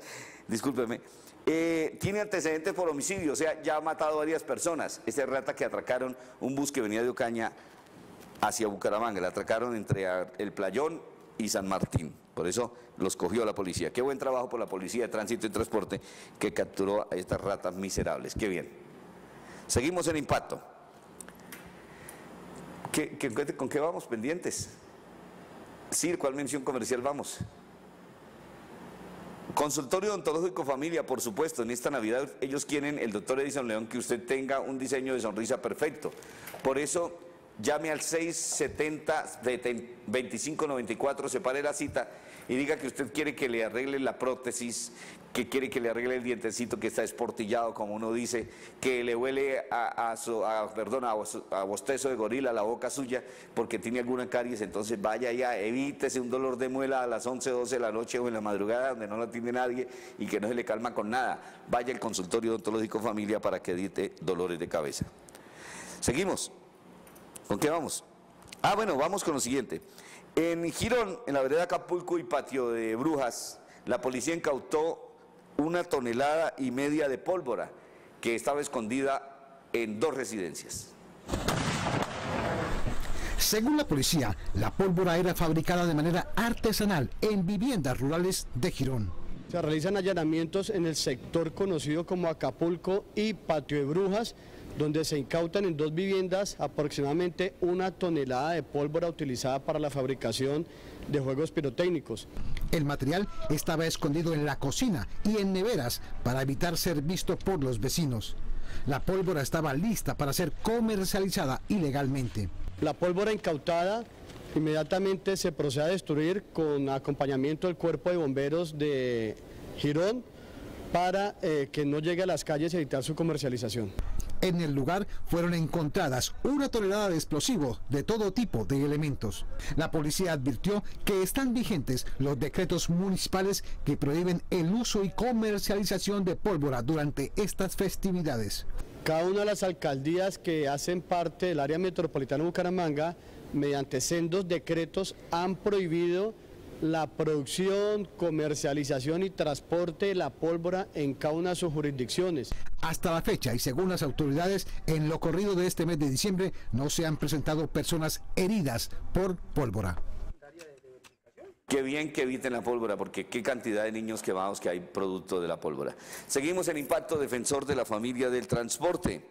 discúlpeme, eh, tiene antecedentes por homicidio, o sea, ya ha matado a varias personas. Este rata que atracaron un bus que venía de Ocaña hacia Bucaramanga, le atracaron entre el Playón y San Martín. Por eso los cogió la policía. Qué buen trabajo por la policía de tránsito y transporte que capturó a estas ratas miserables. Qué bien. Seguimos en impacto. con qué vamos pendientes? Sí, ¿cuál mención comercial vamos? Consultorio odontológico familia, por supuesto, en esta Navidad ellos quieren, el doctor Edison León, que usted tenga un diseño de sonrisa perfecto. Por eso llame al 670 2594, separe la cita y diga que usted quiere que le arregle la prótesis, que quiere que le arregle el dientecito que está esportillado, como uno dice, que le huele a, perdón, a, bostezo de gorila la boca suya porque tiene alguna caries, entonces vaya ya, evítese un dolor de muela a las 11, 12 de la noche o en la madrugada donde no la tiene nadie y que no se le calma con nada. Vaya al consultorio odontológico familia para que edite dolores de cabeza. Seguimos. ¿Con qué vamos? Ah, bueno, vamos con lo siguiente. En Girón, en la vereda Acapulco y Patio de Brujas, la policía incautó una tonelada y media de pólvora que estaba escondida en dos residencias. Según la policía, la pólvora era fabricada de manera artesanal en viviendas rurales de Girón. Se realizan allanamientos en el sector conocido como Acapulco y Patio de Brujas, donde se incautan en dos viviendas aproximadamente una tonelada de pólvora utilizada para la fabricación de juegos pirotécnicos. El material estaba escondido en la cocina y en neveras para evitar ser visto por los vecinos. La pólvora estaba lista para ser comercializada ilegalmente. La pólvora incautada inmediatamente se procede a destruir con acompañamiento del cuerpo de bomberos de Girón para eh, que no llegue a las calles y evitar su comercialización. En el lugar fueron encontradas una tonelada de explosivos de todo tipo de elementos. La policía advirtió que están vigentes los decretos municipales que prohíben el uso y comercialización de pólvora durante estas festividades. Cada una de las alcaldías que hacen parte del área metropolitana de Bucaramanga, mediante sendos decretos, han prohibido la producción, comercialización y transporte de la pólvora en cada una de sus jurisdicciones. Hasta la fecha y según las autoridades, en lo corrido de este mes de diciembre no se han presentado personas heridas por pólvora. Qué bien que eviten la pólvora, porque qué cantidad de niños quemados que hay producto de la pólvora. Seguimos en Impacto Defensor de la Familia del Transporte.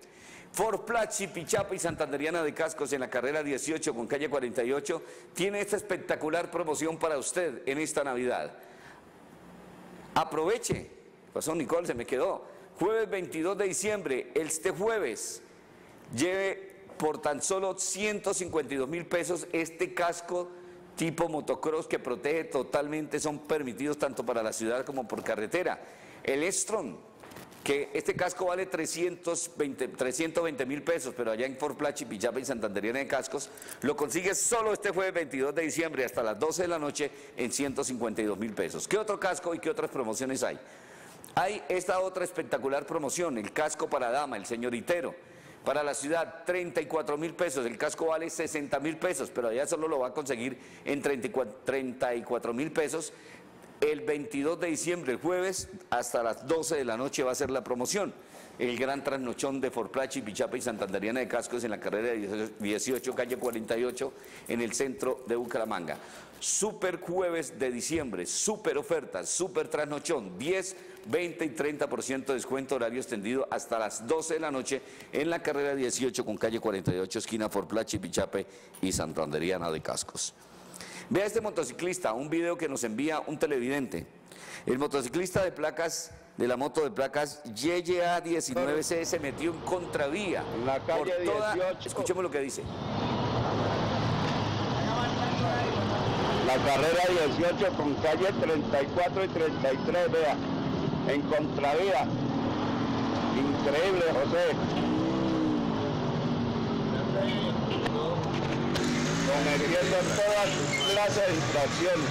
Forplat, Chipichapa y Santanderiana de Cascos en la carrera 18 con calle 48 tiene esta espectacular promoción para usted en esta Navidad. Aproveche. Pasó Nicole, se me quedó. Jueves 22 de diciembre, este jueves, lleve por tan solo 152 mil pesos este casco tipo motocross que protege totalmente, son permitidos tanto para la ciudad como por carretera. El Estron, que este casco vale 320 mil pesos, pero allá en Fort Plachi, Pichapa y Santanderiana de Cascos, lo consigue solo este jueves 22 de diciembre hasta las 12 de la noche en 152 mil pesos. ¿Qué otro casco y qué otras promociones hay? Hay esta otra espectacular promoción, el casco para dama, el señoritero. Para la ciudad, 34 mil pesos. El casco vale 60 mil pesos, pero allá solo lo va a conseguir en 34 mil pesos el 22 de diciembre, el jueves, hasta las 12 de la noche va a ser la promoción. El gran trasnochón de Forplachi, Pichapa y Santanderiana de Cascos en la carrera 18, calle 48, en el centro de Bucaramanga. Super jueves de diciembre, super ofertas, super trasnochón, 10, 20 y 30% de descuento horario extendido hasta las 12 de la noche en la carrera 18 con calle 48, esquina Forplachi, Pichape y Santanderiana de Cascos. Vea este motociclista, un video que nos envía un televidente. El motociclista de placas, de la moto de placas YYA 19C se metió en contravía. En la calle por toda- 18. Escuchemos lo que dice. La carrera 18 con calle 34 y 33, vea, en contravía. Increíble, José. Cometiendo todas clases de infracciones.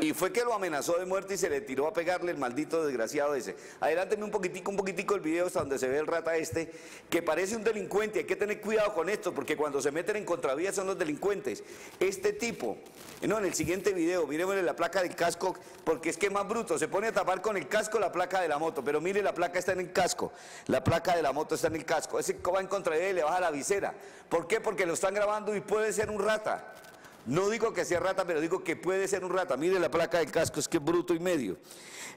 Y fue que lo amenazó de muerte y se le tiró a pegarle el maldito desgraciado ese. Adelánteme un poquitico, un poquitico el video hasta donde se ve el rata este, que parece un delincuente. Hay que tener cuidado con esto, porque cuando se meten en contravía son los delincuentes. Este tipo, no, en el siguiente video, miremosle la placa del casco, porque es que es más bruto. Se pone a tapar con el casco la placa de la moto, pero mire, la placa está en el casco. La placa de la moto está en el casco. Ese va en contravía y le baja la visera. ¿Por qué? Porque lo están grabando y puede ser un rata. No digo que sea rata, pero digo que puede ser un rata. Mire la placa del casco, es que bruto y medio.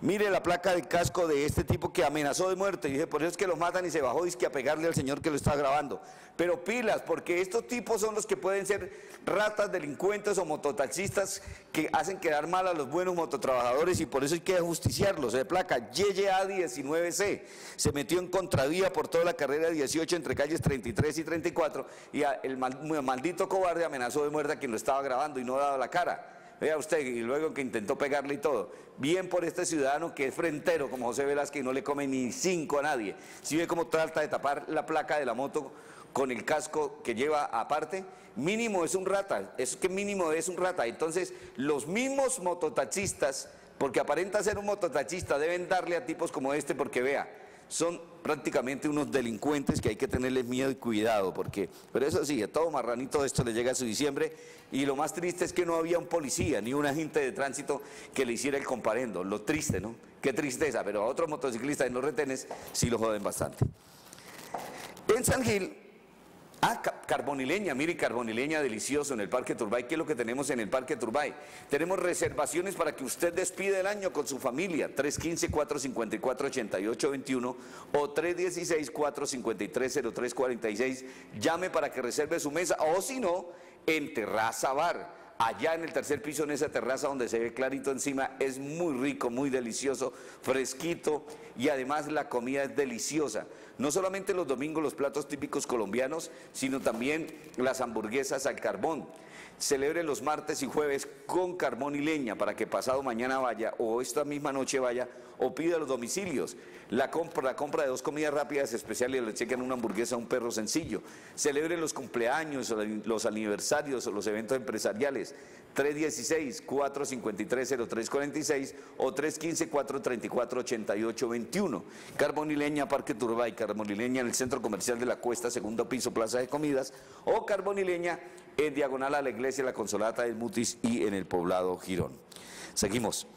Mire la placa del casco de este tipo que amenazó de muerte. Y dije, por eso es que lo matan y se bajó que a pegarle al señor que lo está grabando. Pero pilas, porque estos tipos son los que pueden ser ratas, delincuentes o mototaxistas que hacen quedar mal a los buenos mototrabajadores y por eso hay que justiciarlos. De placa YYA 19C se metió en contravía por toda la carrera 18 entre calles 33 y 34 y el mal- maldito cobarde amenazó de muerte a quien lo estaba grabando y no daba la cara. Vea usted, y luego que intentó pegarle y todo. Bien por este ciudadano que es frentero como José Velázquez y no le come ni cinco a nadie. Si ve cómo trata de tapar la placa de la moto con el casco que lleva aparte, mínimo es un rata, es que mínimo es un rata. Entonces, los mismos mototaxistas, porque aparenta ser un mototaxista, deben darle a tipos como este porque vea, son prácticamente unos delincuentes que hay que tenerles miedo y cuidado, porque, pero eso sí, a todo marranito esto le llega a su diciembre y lo más triste es que no había un policía ni un agente de tránsito que le hiciera el comparendo, lo triste, ¿no? Qué tristeza, pero a otros motociclistas en los retenes sí lo joden bastante. En San Gil, ah, ca- carbonileña, mire, carbonileña delicioso en el Parque Turbay. ¿Qué es lo que tenemos en el Parque Turbay? Tenemos reservaciones para que usted despide el año con su familia. 315-454-8821 o 316-453-0346. Llame para que reserve su mesa o si no, en Terraza Bar. Allá en el tercer piso, en esa terraza donde se ve clarito encima, es muy rico, muy delicioso, fresquito y además la comida es deliciosa. No solamente los domingos los platos típicos colombianos, sino también las hamburguesas al carbón. Celebre los martes y jueves con carbón y leña para que pasado mañana vaya o esta misma noche vaya o pida los domicilios. La compra, la compra de dos comidas rápidas especiales le chequen una hamburguesa a un perro sencillo. Celebre los cumpleaños, los aniversarios o los eventos empresariales. 316-453-0346 o 315-434-8821. Carbonileña, Parque Turbay, Carbonileña en el Centro Comercial de la Cuesta, segundo piso, Plaza de Comidas, o Carbonileña en diagonal a la iglesia La Consolata del Mutis y en el poblado Girón. Seguimos.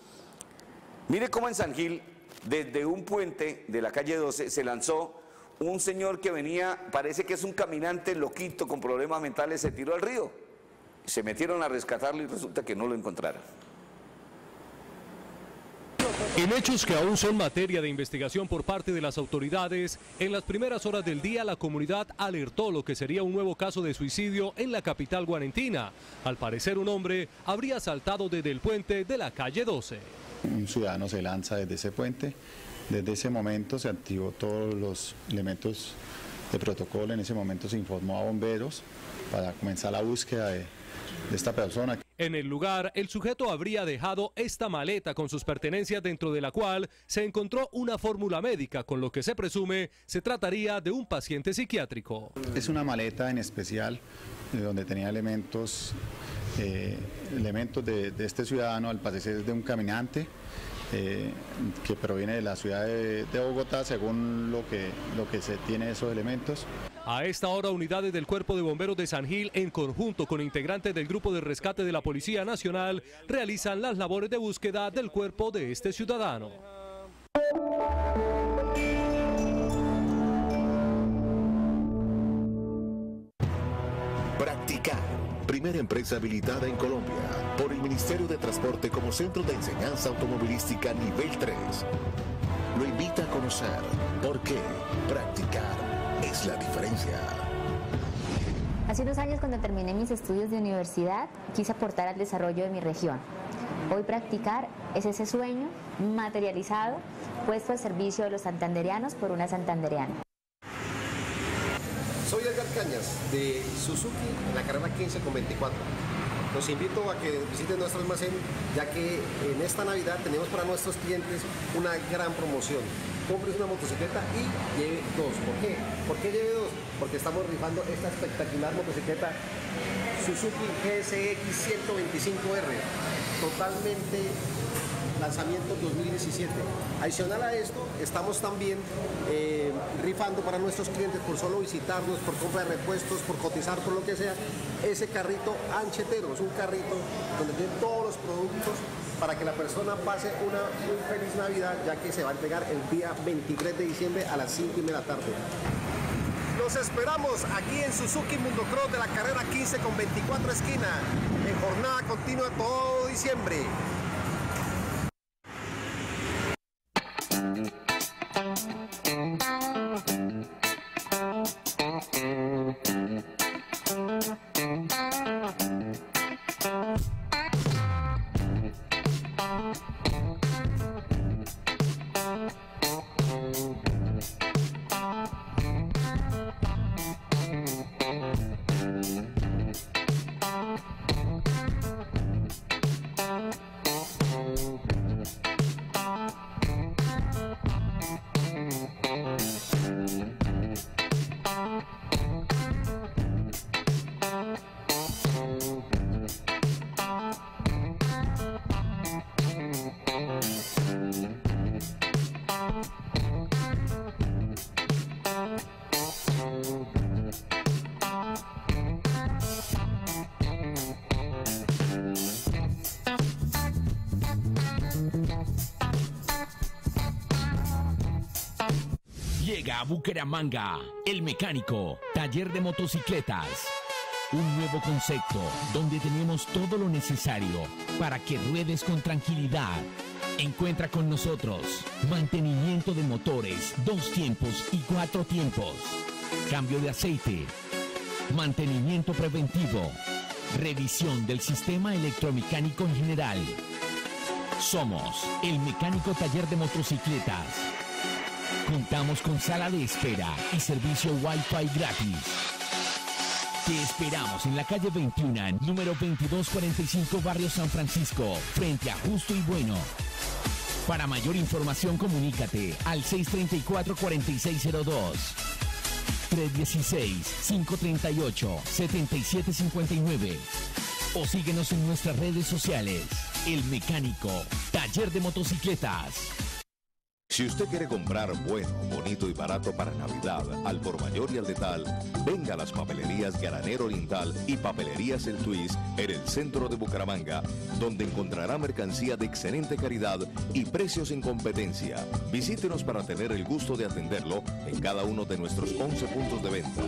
Mire cómo en San Gil, desde un puente de la calle 12, se lanzó un señor que venía, parece que es un caminante loquito con problemas mentales, se tiró al río. Se metieron a rescatarlo y resulta que no lo encontraron. En hechos que aún son materia de investigación por parte de las autoridades, en las primeras horas del día la comunidad alertó lo que sería un nuevo caso de suicidio en la capital guarentina. Al parecer un hombre habría saltado desde el puente de la calle 12. Un ciudadano se lanza desde ese puente. Desde ese momento se activó todos los elementos de protocolo. En ese momento se informó a bomberos para comenzar la búsqueda de, de esta persona. En el lugar, el sujeto habría dejado esta maleta con sus pertenencias dentro de la cual se encontró una fórmula médica, con lo que se presume se trataría de un paciente psiquiátrico. Es una maleta en especial eh, donde tenía elementos, eh, elementos de, este ciudadano, al parecer de un caminante. eh, que proviene de la ciudad de, de Bogotá, según lo que, lo que se tiene esos elementos. A esta hora, unidades del Cuerpo de Bomberos de San Gil, en conjunto con integrantes del Grupo de Rescate de la Policía Nacional, realizan las labores de búsqueda del cuerpo de este ciudadano. Primera empresa habilitada en Colombia por el Ministerio de Transporte como centro de enseñanza automovilística nivel 3. Lo invita a conocer por qué practicar es la diferencia. Hace unos años cuando terminé mis estudios de universidad quise aportar al desarrollo de mi región. Hoy practicar es ese sueño materializado puesto al servicio de los santandereanos por una santandereana. Soy Edgar Cañas de Suzuki en la carrera 15 con 24. Los invito a que visiten nuestro almacén ya que en esta Navidad tenemos para nuestros clientes una gran promoción. Compres una motocicleta y lleve dos. ¿Por qué? ¿Por qué lleve dos? Porque estamos rifando esta espectacular motocicleta Suzuki GSX 125R. Totalmente lanzamiento 2017. Adicional a esto, estamos también eh, rifando para nuestros clientes por solo visitarnos, por compra de repuestos, por cotizar, por lo que sea, ese carrito anchetero. Es un carrito donde tiene todos los productos para que la persona pase una muy feliz Navidad, ya que se va a entregar el día 23 de diciembre a las 5 y media de la tarde. Los esperamos aquí en Suzuki Mundo Cross de la carrera 15 con 24 esquina, en jornada continua todo diciembre. Bucaramanga, El Mecánico, taller de motocicletas. Un nuevo concepto donde tenemos todo lo necesario para que ruedes con tranquilidad. Encuentra con nosotros mantenimiento de motores, dos tiempos y cuatro tiempos. Cambio de aceite. Mantenimiento preventivo. Revisión del sistema electromecánico en general. Somos el mecánico taller de motocicletas. Contamos con sala de espera y servicio Wi-Fi gratis. Te esperamos en la calle 21, número 2245, barrio San Francisco, frente a Justo y Bueno. Para mayor información, comunícate al 634-4602. 316-538-7759. O síguenos en nuestras redes sociales. El Mecánico, Taller de Motocicletas. Si usted quiere comprar bueno, bonito y barato para Navidad, al por mayor y al detal, venga a las papelerías Granero Oriental y Papelerías El Twist en el centro de Bucaramanga, donde encontrará mercancía de excelente calidad y precios en competencia. Visítenos para tener el gusto de atenderlo en cada uno de nuestros 11 puntos de venta.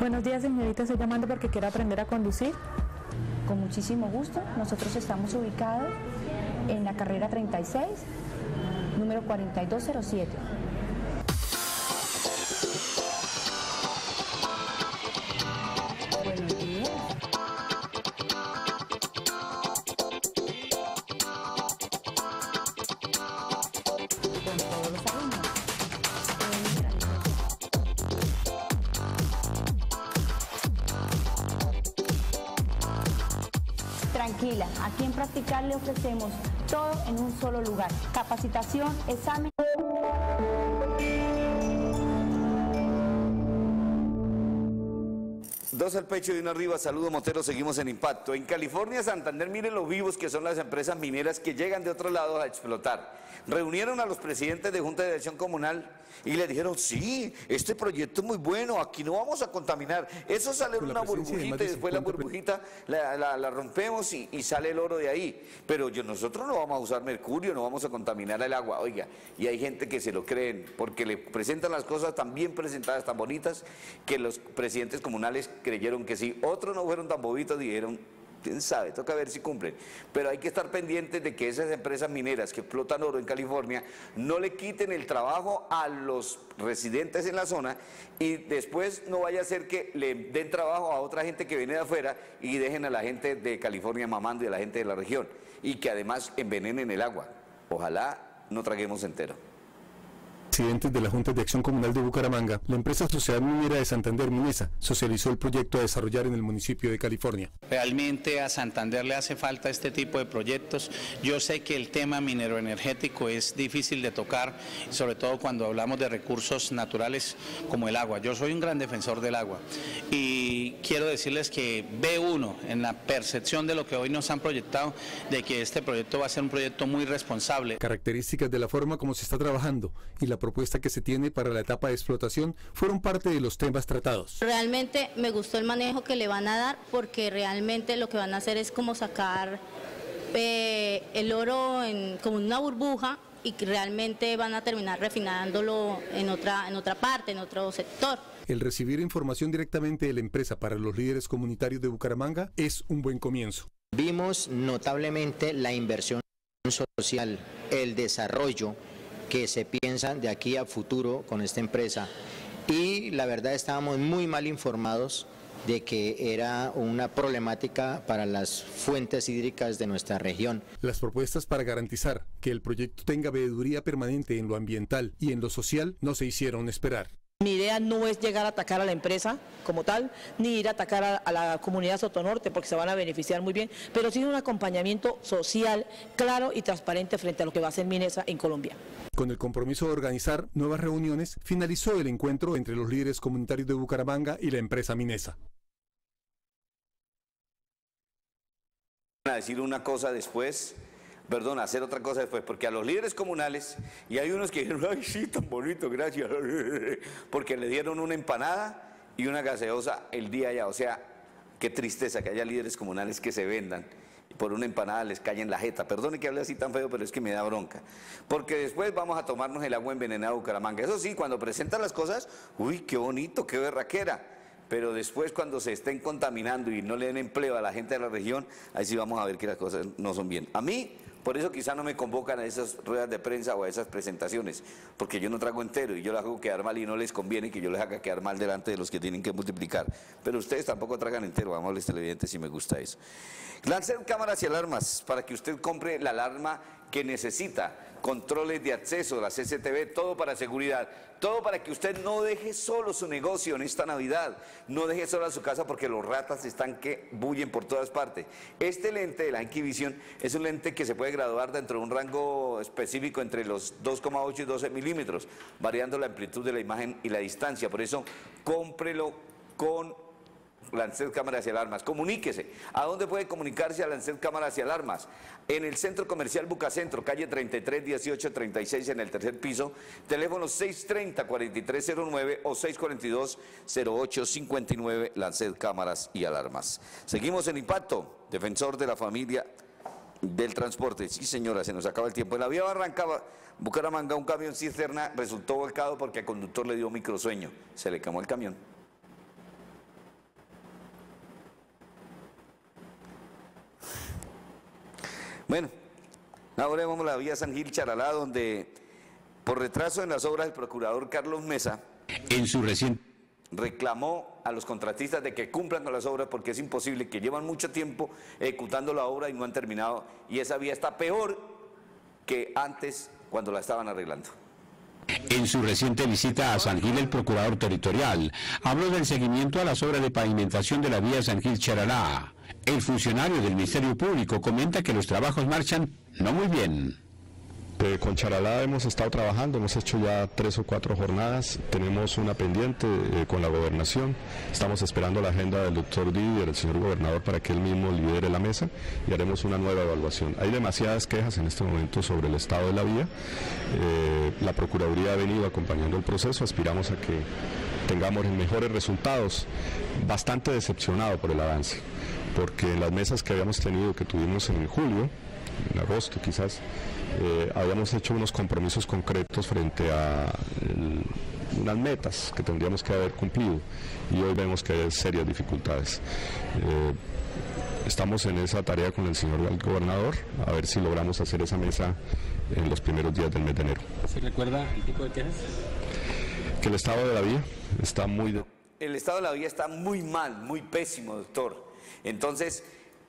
Buenos días, señorita. Estoy llamando porque quiero aprender a conducir. Con muchísimo gusto. Nosotros estamos ubicados en la carrera 36, número 4207. Le ofrecemos todo en un solo lugar. Capacitación, examen. Dos al pecho y uno arriba, saludo Motero, seguimos en impacto. En California, Santander, miren lo vivos que son las empresas mineras que llegan de otro lado a explotar. Reunieron a los presidentes de Junta de Dirección Comunal y les dijeron, sí, este proyecto es muy bueno, aquí no vamos a contaminar. Eso sale la una burbujita de y después la 50 pre- burbujita la, la- la rompemos y, y sale el oro de ahí. Pero yo, nosotros no vamos a usar mercurio, no vamos a contaminar el agua. Oiga, y hay gente que se lo creen porque le presentan las cosas tan bien presentadas, tan bonitas, que los presidentes comunales creyeron que sí. Otros no fueron tan bobitos, dijeron, quién sabe, toca ver si cumplen. Pero hay que estar pendientes de que esas empresas mineras que explotan oro en California no le quiten el trabajo a los residentes en la zona y después no vaya a ser que le den trabajo a otra gente que viene de afuera y dejen a la gente de California mamando y a la gente de la región y que además envenenen el agua. Ojalá no traguemos entero. Presidentes de la Junta de Acción Comunal de Bucaramanga, la empresa Sociedad Minera de Santander Minesa socializó el proyecto a desarrollar en el municipio de California. Realmente a Santander le hace falta este tipo de proyectos. Yo sé que el tema mineroenergético es difícil de tocar, sobre todo cuando hablamos de recursos naturales como el agua. Yo soy un gran defensor del agua y quiero decirles que ve uno en la percepción de lo que hoy nos han proyectado de que este proyecto va a ser un proyecto muy responsable. Características de la forma como se está trabajando y la propuesta que se tiene para la etapa de explotación fueron parte de los temas tratados. Realmente me gustó el manejo que le van a dar porque realmente lo que van a hacer es como sacar eh, el oro en, como una burbuja y que realmente van a terminar refinándolo en otra, en otra parte, en otro sector. El recibir información directamente de la empresa para los líderes comunitarios de Bucaramanga es un buen comienzo. Vimos notablemente la inversión social, el desarrollo que se piensa de aquí a futuro con esta empresa. Y la verdad estábamos muy mal informados de que era una problemática para las fuentes hídricas de nuestra región. Las propuestas para garantizar que el proyecto tenga veeduría permanente en lo ambiental y en lo social no se hicieron esperar. Mi idea no es llegar a atacar a la empresa como tal, ni ir a atacar a, a la comunidad Sotonorte, porque se van a beneficiar muy bien, pero sí un acompañamiento social claro y transparente frente a lo que va a hacer Minesa en Colombia. Con el compromiso de organizar nuevas reuniones, finalizó el encuentro entre los líderes comunitarios de Bucaramanga y la empresa Minesa. a decir una cosa después, perdón, hacer otra cosa después, porque a los líderes comunales, y hay unos que dijeron, (laughs) ay, sí, tan bonito, gracias, (laughs) porque le dieron una empanada y una gaseosa el día ya, o sea, qué tristeza que haya líderes comunales que se vendan y por una empanada les cae en la jeta. Perdone que hable así tan feo, pero es que me da bronca. Porque después vamos a tomarnos el agua envenenada de Bucaramanga. Eso sí, cuando presentan las cosas, uy, qué bonito, qué berraquera pero después cuando se estén contaminando y no le den empleo a la gente de la región, ahí sí vamos a ver que las cosas no son bien. A mí, por eso quizá no me convocan a esas ruedas de prensa o a esas presentaciones, porque yo no trago entero y yo las hago quedar mal y no les conviene que yo les haga quedar mal delante de los que tienen que multiplicar. Pero ustedes tampoco tragan entero, vamos a les televidentes si me gusta eso. Lancen cámaras y alarmas para que usted compre la alarma que necesita, controles de acceso, la CCTV, todo para seguridad, todo para que usted no deje solo su negocio en esta Navidad, no deje sola su casa porque los ratas están que bullen por todas partes. Este lente de la Inquivisión es un lente que se puede graduar dentro de un rango específico entre los 2,8 y 12 milímetros, variando la amplitud de la imagen y la distancia, por eso cómprelo con Lancet Cámaras y Alarmas. Comuníquese. ¿A dónde puede comunicarse a Lancet Cámaras y Alarmas? En el Centro Comercial Bucacentro, calle 33, 18, 36, en el tercer piso. Teléfono 630-4309 o 642-0859, Lancet Cámaras y Alarmas. Seguimos en Impacto, defensor de la familia del transporte. Sí, señora, se nos acaba el tiempo. En la vía Barranca, Bucaramanga, un camión cisterna resultó volcado porque al conductor le dio microsueño. Se le quemó el camión. Bueno, ahora vamos a la vía San Gil Charalá, donde por retraso en las obras el procurador Carlos Mesa en su reciente reclamó a los contratistas de que cumplan con las obras porque es imposible, que llevan mucho tiempo ejecutando la obra y no han terminado y esa vía está peor que antes cuando la estaban arreglando. En su reciente visita a San Gil, el procurador territorial habló del seguimiento a las obras de pavimentación de la vía San Gil-Charalá. El funcionario del Ministerio Público comenta que los trabajos marchan no muy bien. Con Charalá hemos estado trabajando, hemos hecho ya tres o cuatro jornadas, tenemos una pendiente eh, con la gobernación, estamos esperando la agenda del doctor Didier, el señor gobernador, para que él mismo lidere la mesa y haremos una nueva evaluación. Hay demasiadas quejas en este momento sobre el estado de la vía, eh, la Procuraduría ha venido acompañando el proceso, aspiramos a que tengamos mejores resultados, bastante decepcionado por el avance, porque en las mesas que habíamos tenido, que tuvimos en julio, en agosto quizás, eh, habíamos hecho unos compromisos concretos frente a unas metas que tendríamos que haber cumplido y hoy vemos que hay serias dificultades. Eh, estamos en esa tarea con el señor gobernador a ver si logramos hacer esa mesa en los primeros días del mes de enero. ¿Se recuerda el tipo de quejas? Que el estado de la vía está muy... El estado de la vía está muy mal, muy pésimo, doctor. Entonces,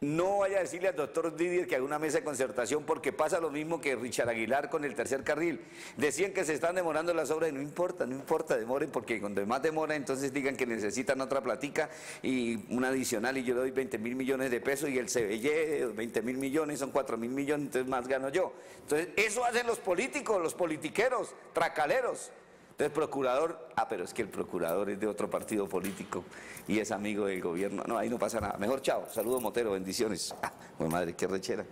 no vaya a decirle al doctor Didier que haga una mesa de concertación porque pasa lo mismo que Richard Aguilar con el tercer carril. Decían que se están demorando las obras y no importa, no importa, demoren porque cuando más demora entonces digan que necesitan otra platica y una adicional y yo le doy 20 mil millones de pesos y el CBY 20 mil millones son 4 mil millones, entonces más gano yo. Entonces eso hacen los políticos, los politiqueros, tracaleros. Entonces, procurador, ah, pero es que el procurador es de otro partido político y es amigo del gobierno. No, ahí no pasa nada. Mejor chao. Saludos, Motero, bendiciones. Ah, madre, qué rechera.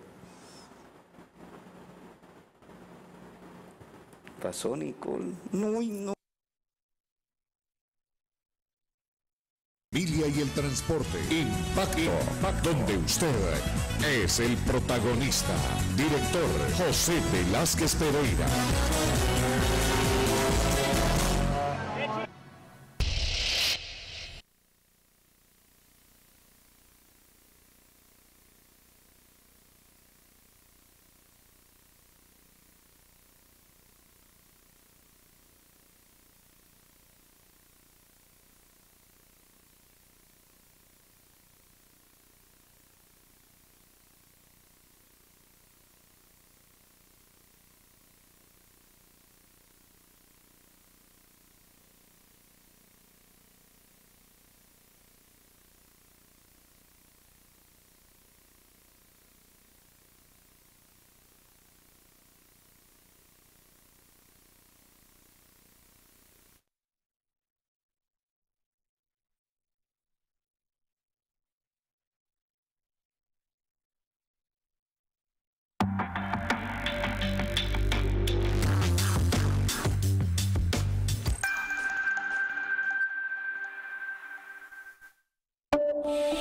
Pasó, Nicole. No, no. Familia y el transporte. Impacto, Impacto, donde usted es el protagonista. Director José Velázquez Pereira. Yeah.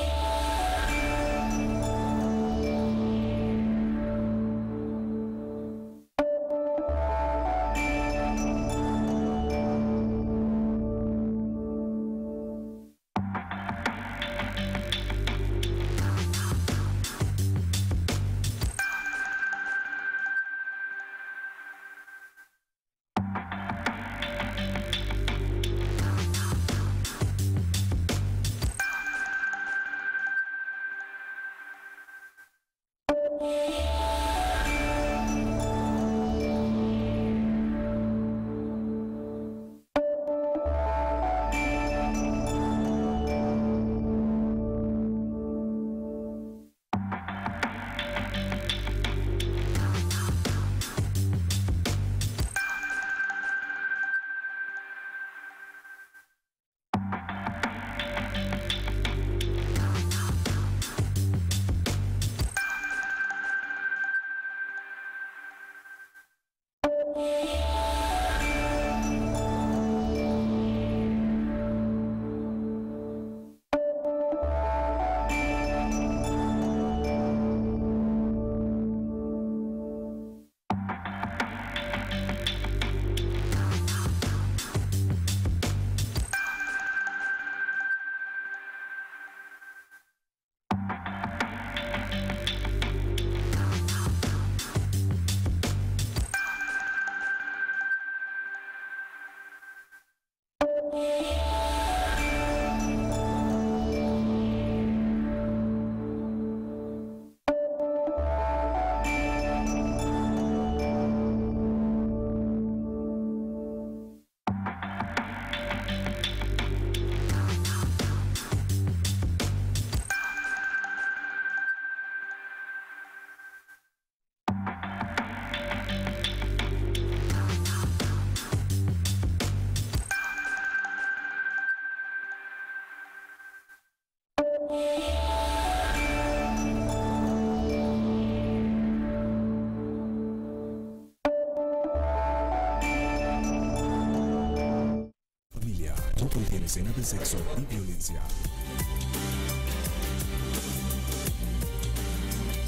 Escena de sexo y violencia.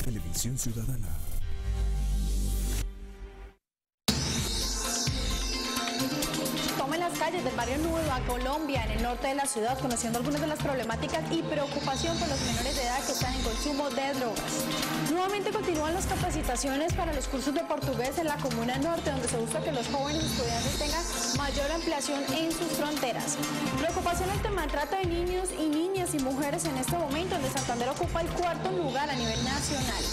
Televisión Ciudadana. Tomen las calles del barrio Nueva Colombia, en el norte de la ciudad, conociendo algunas de las problemáticas y preocupación por los menores de edad que están en consumo de drogas. Nuevamente continúan las capacitaciones para los cursos de portugués en la Comuna Norte, donde se busca que los jóvenes estudiantes tengan mayor ampliación en sus fronteras. Preocupación ante maltrato de niños y niñas y mujeres en este momento, donde Santander ocupa el cuarto lugar a nivel nacional.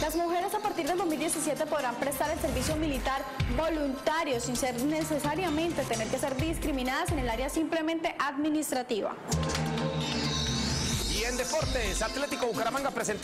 Las mujeres a partir del 2017 podrán prestar el servicio militar voluntario sin ser necesariamente tener que ser discriminadas en el área simplemente administrativa. Y en deportes, Atlético Bucaramanga presentó